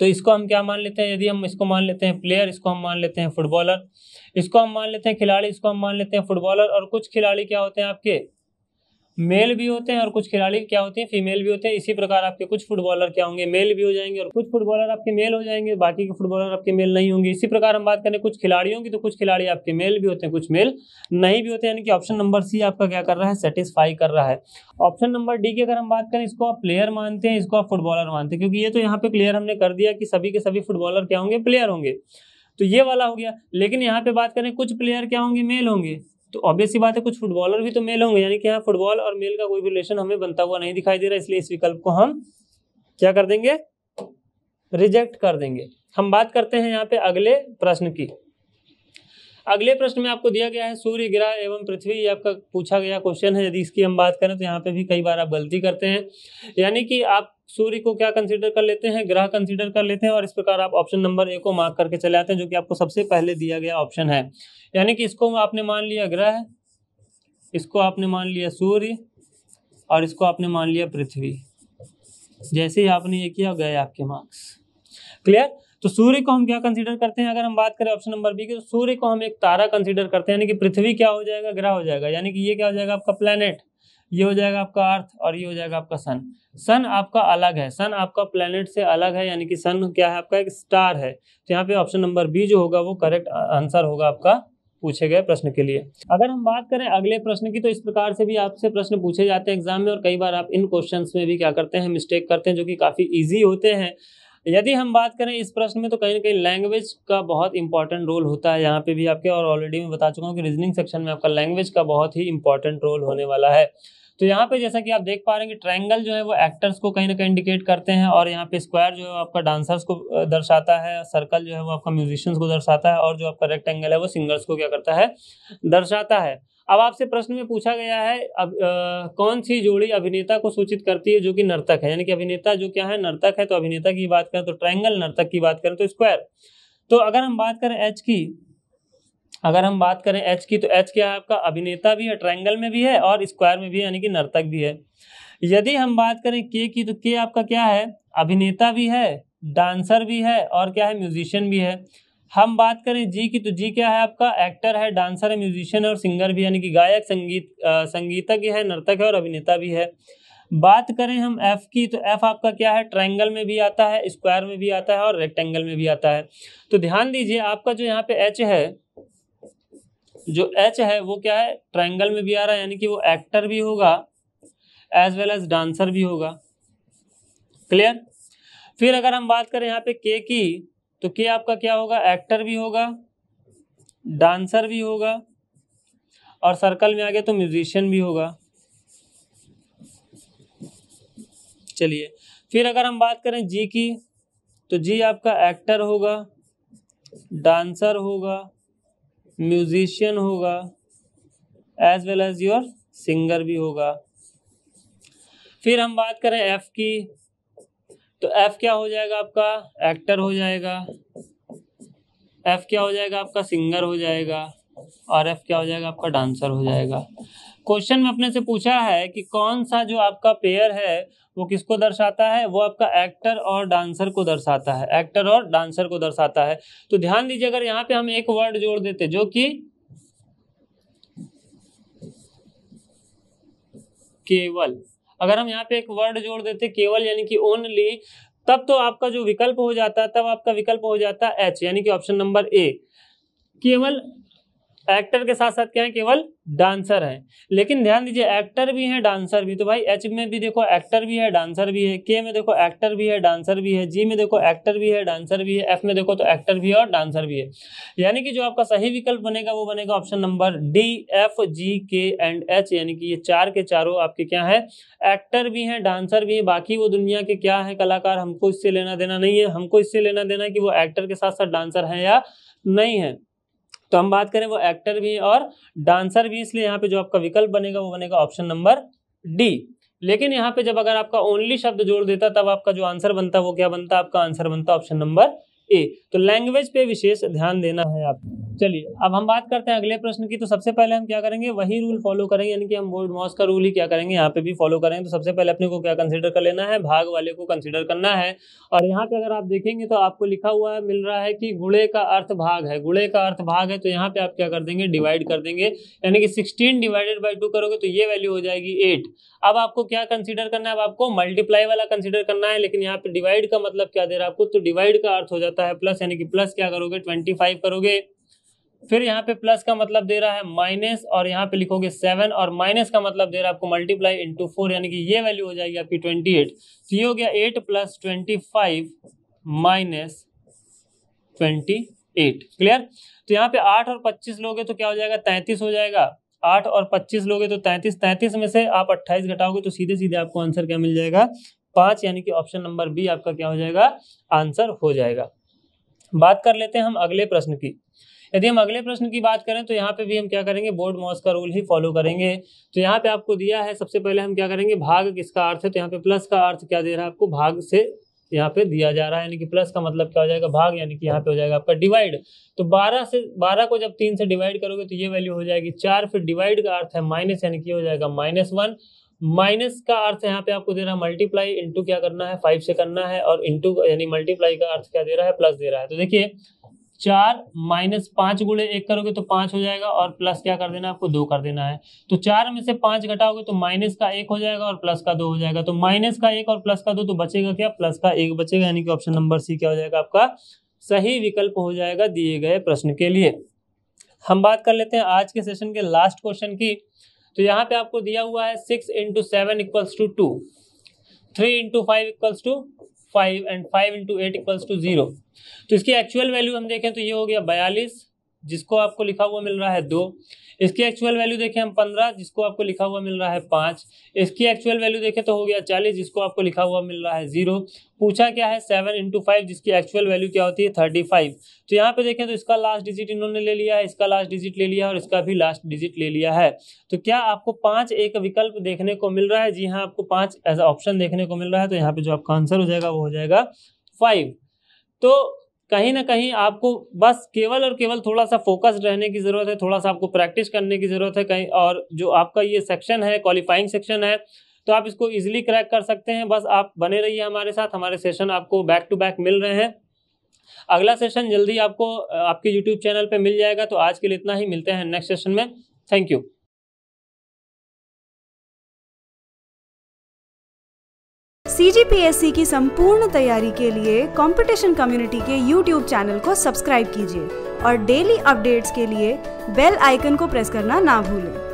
तो इसको हम क्या मान लेते हैं? यदि हम इसको मान लेते हैं प्लेयर इसको हम मान लेते हैं फुटबॉलर इसको हम मान लेते हैं खिलाड़ी, इसको हम मान लेते हैं फुटबॉलर और कुछ खिलाड़ी क्या होते हैं आपके? मेल भी होते हैं और कुछ खिलाड़ी क्या होते हैं फीमेल भी होते हैं। इसी प्रकार आपके कुछ फुटबॉलर क्या होंगे मेल भी हो जाएँगे और कुछ फुटबॉलर आपके मेल हो जाएँगे, बाकी के फुटबॉलर आपके मेल नहीं होंगे। इसी प्रकार हम बात करें कुछ खिलाड़ियों की तो कुछ खिलाड़ी आपके मेल भी होते हैं, कुछ मेल नहीं भी होते। यानी कि ऑप्शन नंबर सी आपका क्या कर रहा है सेटिस्फाई कर रहा है। ऑप्शन नंबर डी की अगर हम बात करें, इसको आप प्लेयर मानते हैं, इसको आप फुटबॉलर मानते हैं, क्योंकि ये तो यहाँ पे क्लियर हमने कर दिया कि सभी के सभी फुटबॉलर क्या होंगे प्लेयर होंगे। तो ये वाला हो गया। लेकिन यहाँ पे बात करें कुछ प्लेयर क्या होंगे मेल होंगे। तो ऑब्वियस ही बात है, कुछ फुटबॉलर भी तो मेल होंगे, यानी कि यहाँ फुटबॉल और मेल का कोई रिलेशन हमें बनता हुआ नहीं दिखाई दे रहा, इसलिए इस विकल्प को हम क्या कर देंगे? रिजेक्ट कर देंगे। हम बात करते हैं यहाँ पे अगले प्रश्न की। अगले प्रश्न में आपको दिया गया है, सूर्य, ग्रह एवं पृथ्वी आपका पूछा गया क्वेश्चन है, यदि इसकी हम बात करें तो यहाँ पे भी कई बार आप गलती करते हैं। यानी कि आप सूर्य को क्या कंसीडर कर लेते हैं? ग्रह कंसीडर कर लेते हैं और इस प्रकार आप ऑप्शन नंबर ए को मार्क करके चले आते हैं, जो कि आपको सबसे पहले दिया गया ऑप्शन है। यानी कि इसको आपने मान लिया ग्रह, इसको आपने मान लिया सूर्य और इसको आपने मान लिया पृथ्वी। जैसे ही आपने ये किया, गए आपके मार्क्स क्लियर तो सूर्य को हम क्या कंसीडर करते हैं? अगर हम बात करें ऑप्शन नंबर बी की तो सूर्य को हम एक तारा कंसीडर करते हैं, यानी कि पृथ्वी क्या हो जाएगा? ग्रह हो जाएगा। यानी कि ये क्या हो जाएगा? आपका प्लेनेट ये हो जाएगा आपका अर्थ और ये हो जाएगा आपका सन। सन आपका अलग है। सन आपका प्लेनेट से अलग है, यानी कि सन क्या है? आपका एक स्टार है। तो यहाँ पे ऑप्शन नंबर बी जो होगा वो करेक्ट आंसर होगा आपका पूछे गए प्रश्न के लिए। अगर हम बात करें अगले प्रश्न की तो इस प्रकार से भी आपसे प्रश्न पूछे जाते हैं एग्ज़ाम में और कई बार आप इन क्वेश्चन में भी क्या करते हैं मिस्टेक करते हैं, जो कि काफ़ी ईजी होते हैं। यदि हम बात करें इस प्रश्न में तो कहीं ना कहीं लैंग्वेज का बहुत इंपॉर्टेंट रोल होता है। यहाँ पे भी आपके, और ऑलरेडी मैं बता चुका हूँ कि रीजनिंग सेक्शन में आपका लैंग्वेज का बहुत ही इंपॉर्टेंट रोल होने वाला है। तो यहाँ पे जैसा कि आप देख पा रहे हैं कि ट्रायंगल जो है, वो एक्टर्स को कहीं ना कहीं इंडिकेट करते हैं, और यहाँ पे स्क्वायर जो है, वो आपका डांसर्स को दर्शाता है सर्कल जो है, वो आपका म्यूजिशियंस को दर्शाता है, और जो आपका रेक्टेंगल है, वो सिंगर्स को क्या करता है, दर्शाता है। अब आपसे प्रश्न में पूछा गया है अब आ, कौन सी जोड़ी अभिनेता को सूचित करती है जो कि नर्तक है? यानी कि अभिनेता जो क्या है नर्तक है तो अभिनेता की बात करें तो ट्रायंगल नर्तक की बात करें तो स्क्वायर। तो अगर हम बात करें एच की अगर हम बात करें एच की तो एच क्या है आपका? अभिनेता भी है ट्रायंगल में भी है और स्क्वायर में भी है यानी कि नर्तक भी है। यदि हम बात करें के की तो के आपका क्या है? अभिनेता भी है डांसर भी है और क्या है? म्यूजिशियन भी है। हम बात करें जी की तो जी क्या है आपका? एक्टर है डांसर है म्यूजिशियन है और सिंगर भी यानी कि गायक, संगीत संगीतज्ञ है, नर्तक है और अभिनेता भी है। बात करें हम एफ़ की तो एफ़ आपका क्या है? ट्रायंगल में भी आता है स्क्वायर में भी आता है और रेक्टेंगल में भी आता है। तो ध्यान दीजिए, आपका जो यहाँ पे एच है, जो एच है, वो क्या है? ट्रायंगल में भी आ रहा है, यानी कि वो एक्टर भी होगा एज वेल एज डांसर भी होगा। क्लियर फिर अगर हम बात करें यहाँ पे के की तो के आपका क्या होगा? एक्टर भी होगा डांसर भी होगा, और सर्कल में आ गया तो म्यूजिशियन भी होगा। चलिए, फिर अगर हम बात करें जी की तो जी आपका एक्टर होगा डांसर होगा म्यूजिशियन होगा as well as your singer भी होगा। फिर हम बात करें एफ़ की तो एफ़ क्या हो जाएगा आपका? एक्टर हो जाएगा। एफ़ क्या हो जाएगा? आपका सिंगर हो जाएगा। और एफ़ क्या हो जाएगा? आपका डांसर हो जाएगा। क्वेश्चन में अपने से पूछा है कि कौन सा जो आपका पेयर है, वो किसको दर्शाता है? वो आपका एक्टर और डांसर को दर्शाता है। एक्टर और डांसर को दर्शाता है। तो ध्यान दीजिए, अगर यहाँ पे हम एक वर्ड जोड़ देते, जो कि केवल। अगर हम यहाँ पे एक वर्ड जोड़ देते, केवल यानी कि ओनली तब तो आपका जो विकल्प हो जाता, तब आपका विकल्प हो जाता एच यानी कि ऑप्शन नंबर ए केवल एक्टर के साथ साथ क्या है, केवल डांसर है। लेकिन ध्यान दीजिए एक्टर भी है डांसर भी। तो भाई एच में भी देखो एक्टर भी है डांसर भी है। के में देखो एक्टर भी है डांसर भी है। जी में देखो एक्टर भी है डांसर भी है। एफ़ में देखो तो एक्टर भी है और डांसर भी है। यानी कि जो आपका सही विकल्प बनेगा, वो बनेगा option number D F G के एंड एच यानी कि ये चार के चारों आपके क्या है एक्टर भी है डांसर भी है। बाकी वो दुनिया के क्या है, कलाकार, हमको इससे लेना देना नहीं है। हमको इससे लेना देना कि वो एक्टर के साथ साथ डांसर है या नहीं है। तो हम बात करें वो एक्टर भी और डांसर भी, इसलिए यहाँ पे जो आपका विकल्प बनेगा, वो बनेगा ऑप्शन नंबर डी लेकिन यहाँ पे जब अगर आपका ओनली शब्द जोड़ देता, तब आपका जो आंसर बनता, वो क्या बनता? आपका आंसर बनता ऑप्शन नंबर ए तो लैंग्वेज पे विशेष ध्यान देना है आप। चलिए, अब हम बात करते हैं अगले प्रश्न की। तो सबसे पहले हम क्या करेंगे? वही रूल फॉलो करेंगे, यानी कि हम बोर्ड मॉस का रूल ही क्या करेंगे? यहाँ पे भी फॉलो करेंगे। तो सबसे पहले अपने को क्या कंसिडर कर लेना है? भाग वाले को कंसिडर करना है। और यहाँ पे अगर आप देखेंगे तो आपको लिखा हुआ है, मिल रहा है कि गुड़े का अर्थ भाग है। गुड़े का अर्थ भाग है तो यहाँ पे आप क्या कर देंगे? डिवाइड कर देंगे। यानी कि सिक्सटीन डिवाइडेड बाई टू करोगे तो ये वैल्यू हो जाएगी एट अब आपको क्या कंसिडर करना है? अब आपको मल्टीप्लाई वाला कंसिडर करना है, लेकिन यहाँ पे डिवाइड का मतलब क्या दे रहा है आपको? तो डिवाइड का अर्थ हो जाता है प्लस, यानी कि प्लस क्या करोगे? ट्वेंटी फाइव करोगे। फिर यहाँ पे प्लस का मतलब दे रहा है माइनस, और यहाँ पे लिखोगे सेवन और माइनस का मतलब दे रहा है आपको मल्टीप्लाई इंटू फोर यानी कि ये वैल्यू हो जाएगी आपकी ट्वेंटी एट तो ये हो गया eight plus twenty five minus twenty eight clear तो यहाँ पे आठ और पच्चीस लोगे तो क्या हो जाएगा? तैंतीस हो जाएगा। आठ और पच्चीस लोगे तो तैंतीस। तैंतीस में से आप अट्ठाईस घटाओगे तो सीधे सीधे आपको आंसर क्या मिल जाएगा? पाँच, यानी कि ऑप्शन नंबर बी आपका क्या हो जाएगा? आंसर हो जाएगा। बात कर लेते हैं हम अगले प्रश्न की। यदि हम अगले प्रश्न की बात करें तो यहाँ पे भी हम क्या करेंगे? बोर्ड मॉस का रूल ही फॉलो करेंगे। तो यहाँ पे आपको दिया है, सबसे पहले हम क्या करेंगे? भाग किसका अर्थ है? तो यहाँ पे प्लस का अर्थ क्या दे रहा है आपको? भाग से यहाँ पे दिया जा रहा है, यानी कि प्लस का मतलब क्या हो जाएगा? भाग, यानी कि यहाँ पे हो जाएगा आपका डिवाइड तो 12 से 12 को जब तीन से डिवाइड करोगे तो ये वैल्यू हो जाएगी चार, फिर डिवाइड का अर्थ है माइनस यानी कि हो जाएगा माइनस वन माइनस का अर्थ यहाँ पे आपको दे रहा है मल्टीप्लाई इंटू क्या करना है? फाइव से करना है और इंटू यानी मल्टीप्लाई का अर्थ क्या दे रहा है? प्लस दे रहा है। तो देखिए, चार माइनस पाँच गुड़े एक करोगे तो पाँच हो जाएगा और प्लस क्या कर देना है? आपको दो कर देना है। तो चार में से पाँच घटाओगे तो माइनस का एक हो जाएगा और प्लस का दो हो जाएगा। तो माइनस का एक और प्लस का दो तो बचेगा क्या? प्लस का एक बचेगा। यानी कि ऑप्शन नंबर सी क्या हो जाएगा? आपका सही विकल्प हो जाएगा दिए गए प्रश्न के लिए। हम बात कर लेते हैं आज के सेशन के लास्ट क्वेश्चन की। तो यहाँ पे आपको दिया हुआ है six into seven equals to two three into five equals to five and five into eight equals to zero तो इसकी एक्चुअल वैल्यू हम देखें तो ये हो गया बयालीस जिसको आपको लिखा हुआ मिल रहा है दो, इसकी एक्चुअल वैल्यू देखें हम पंद्रह, जिसको आपको लिखा हुआ मिल रहा है पाँच, इसकी एक्चुअल वैल्यू देखें तो हो गया चालीस, जिसको आपको लिखा हुआ मिल रहा है ज़ीरो पूछा क्या है? सेवन इंटू फाइव जिसकी एक्चुअल वैल्यू क्या होती है? थर्टी फाइव तो यहाँ पे देखें तो इसका लास्ट डिजिट इन्होंने ले लिया है, इसका लास्ट डिजिट ले लिया है और इसका भी लास्ट डिजिट ले लिया है। तो क्या आपको पाँच एक विकल्प देखने को मिल रहा है? जी हाँ आपको पाँच एज ऑप्शन देखने को मिल रहा है तो यहाँ पे जो आपका आंसर हो जाएगा वो हो जाएगा फाइव तो कहीं ना कहीं आपको बस केवल और केवल थोड़ा सा फोकस्ड रहने की ज़रूरत है, थोड़ा सा आपको प्रैक्टिस करने की ज़रूरत है कहीं और जो आपका ये सेक्शन है क्वालिफाइंग सेक्शन है तो आप इसको इजीली क्रैक कर सकते हैं। बस आप बने रहिए हमारे साथ, हमारे सेशन आपको बैक टू बैक मिल रहे हैं। अगला सेशन जल्दी आपको, आपके यूट्यूब चैनल पर मिल जाएगा तो आज के लिए इतना ही, मिलते हैं नेक्स्ट सेशन में। थैंक यू सी की संपूर्ण तैयारी के लिए कंपटीशन कम्युनिटी के यूट्यूब चैनल को सब्सक्राइब कीजिए और डेली अपडेट्स के लिए बेल आइकन को प्रेस करना ना भूलें।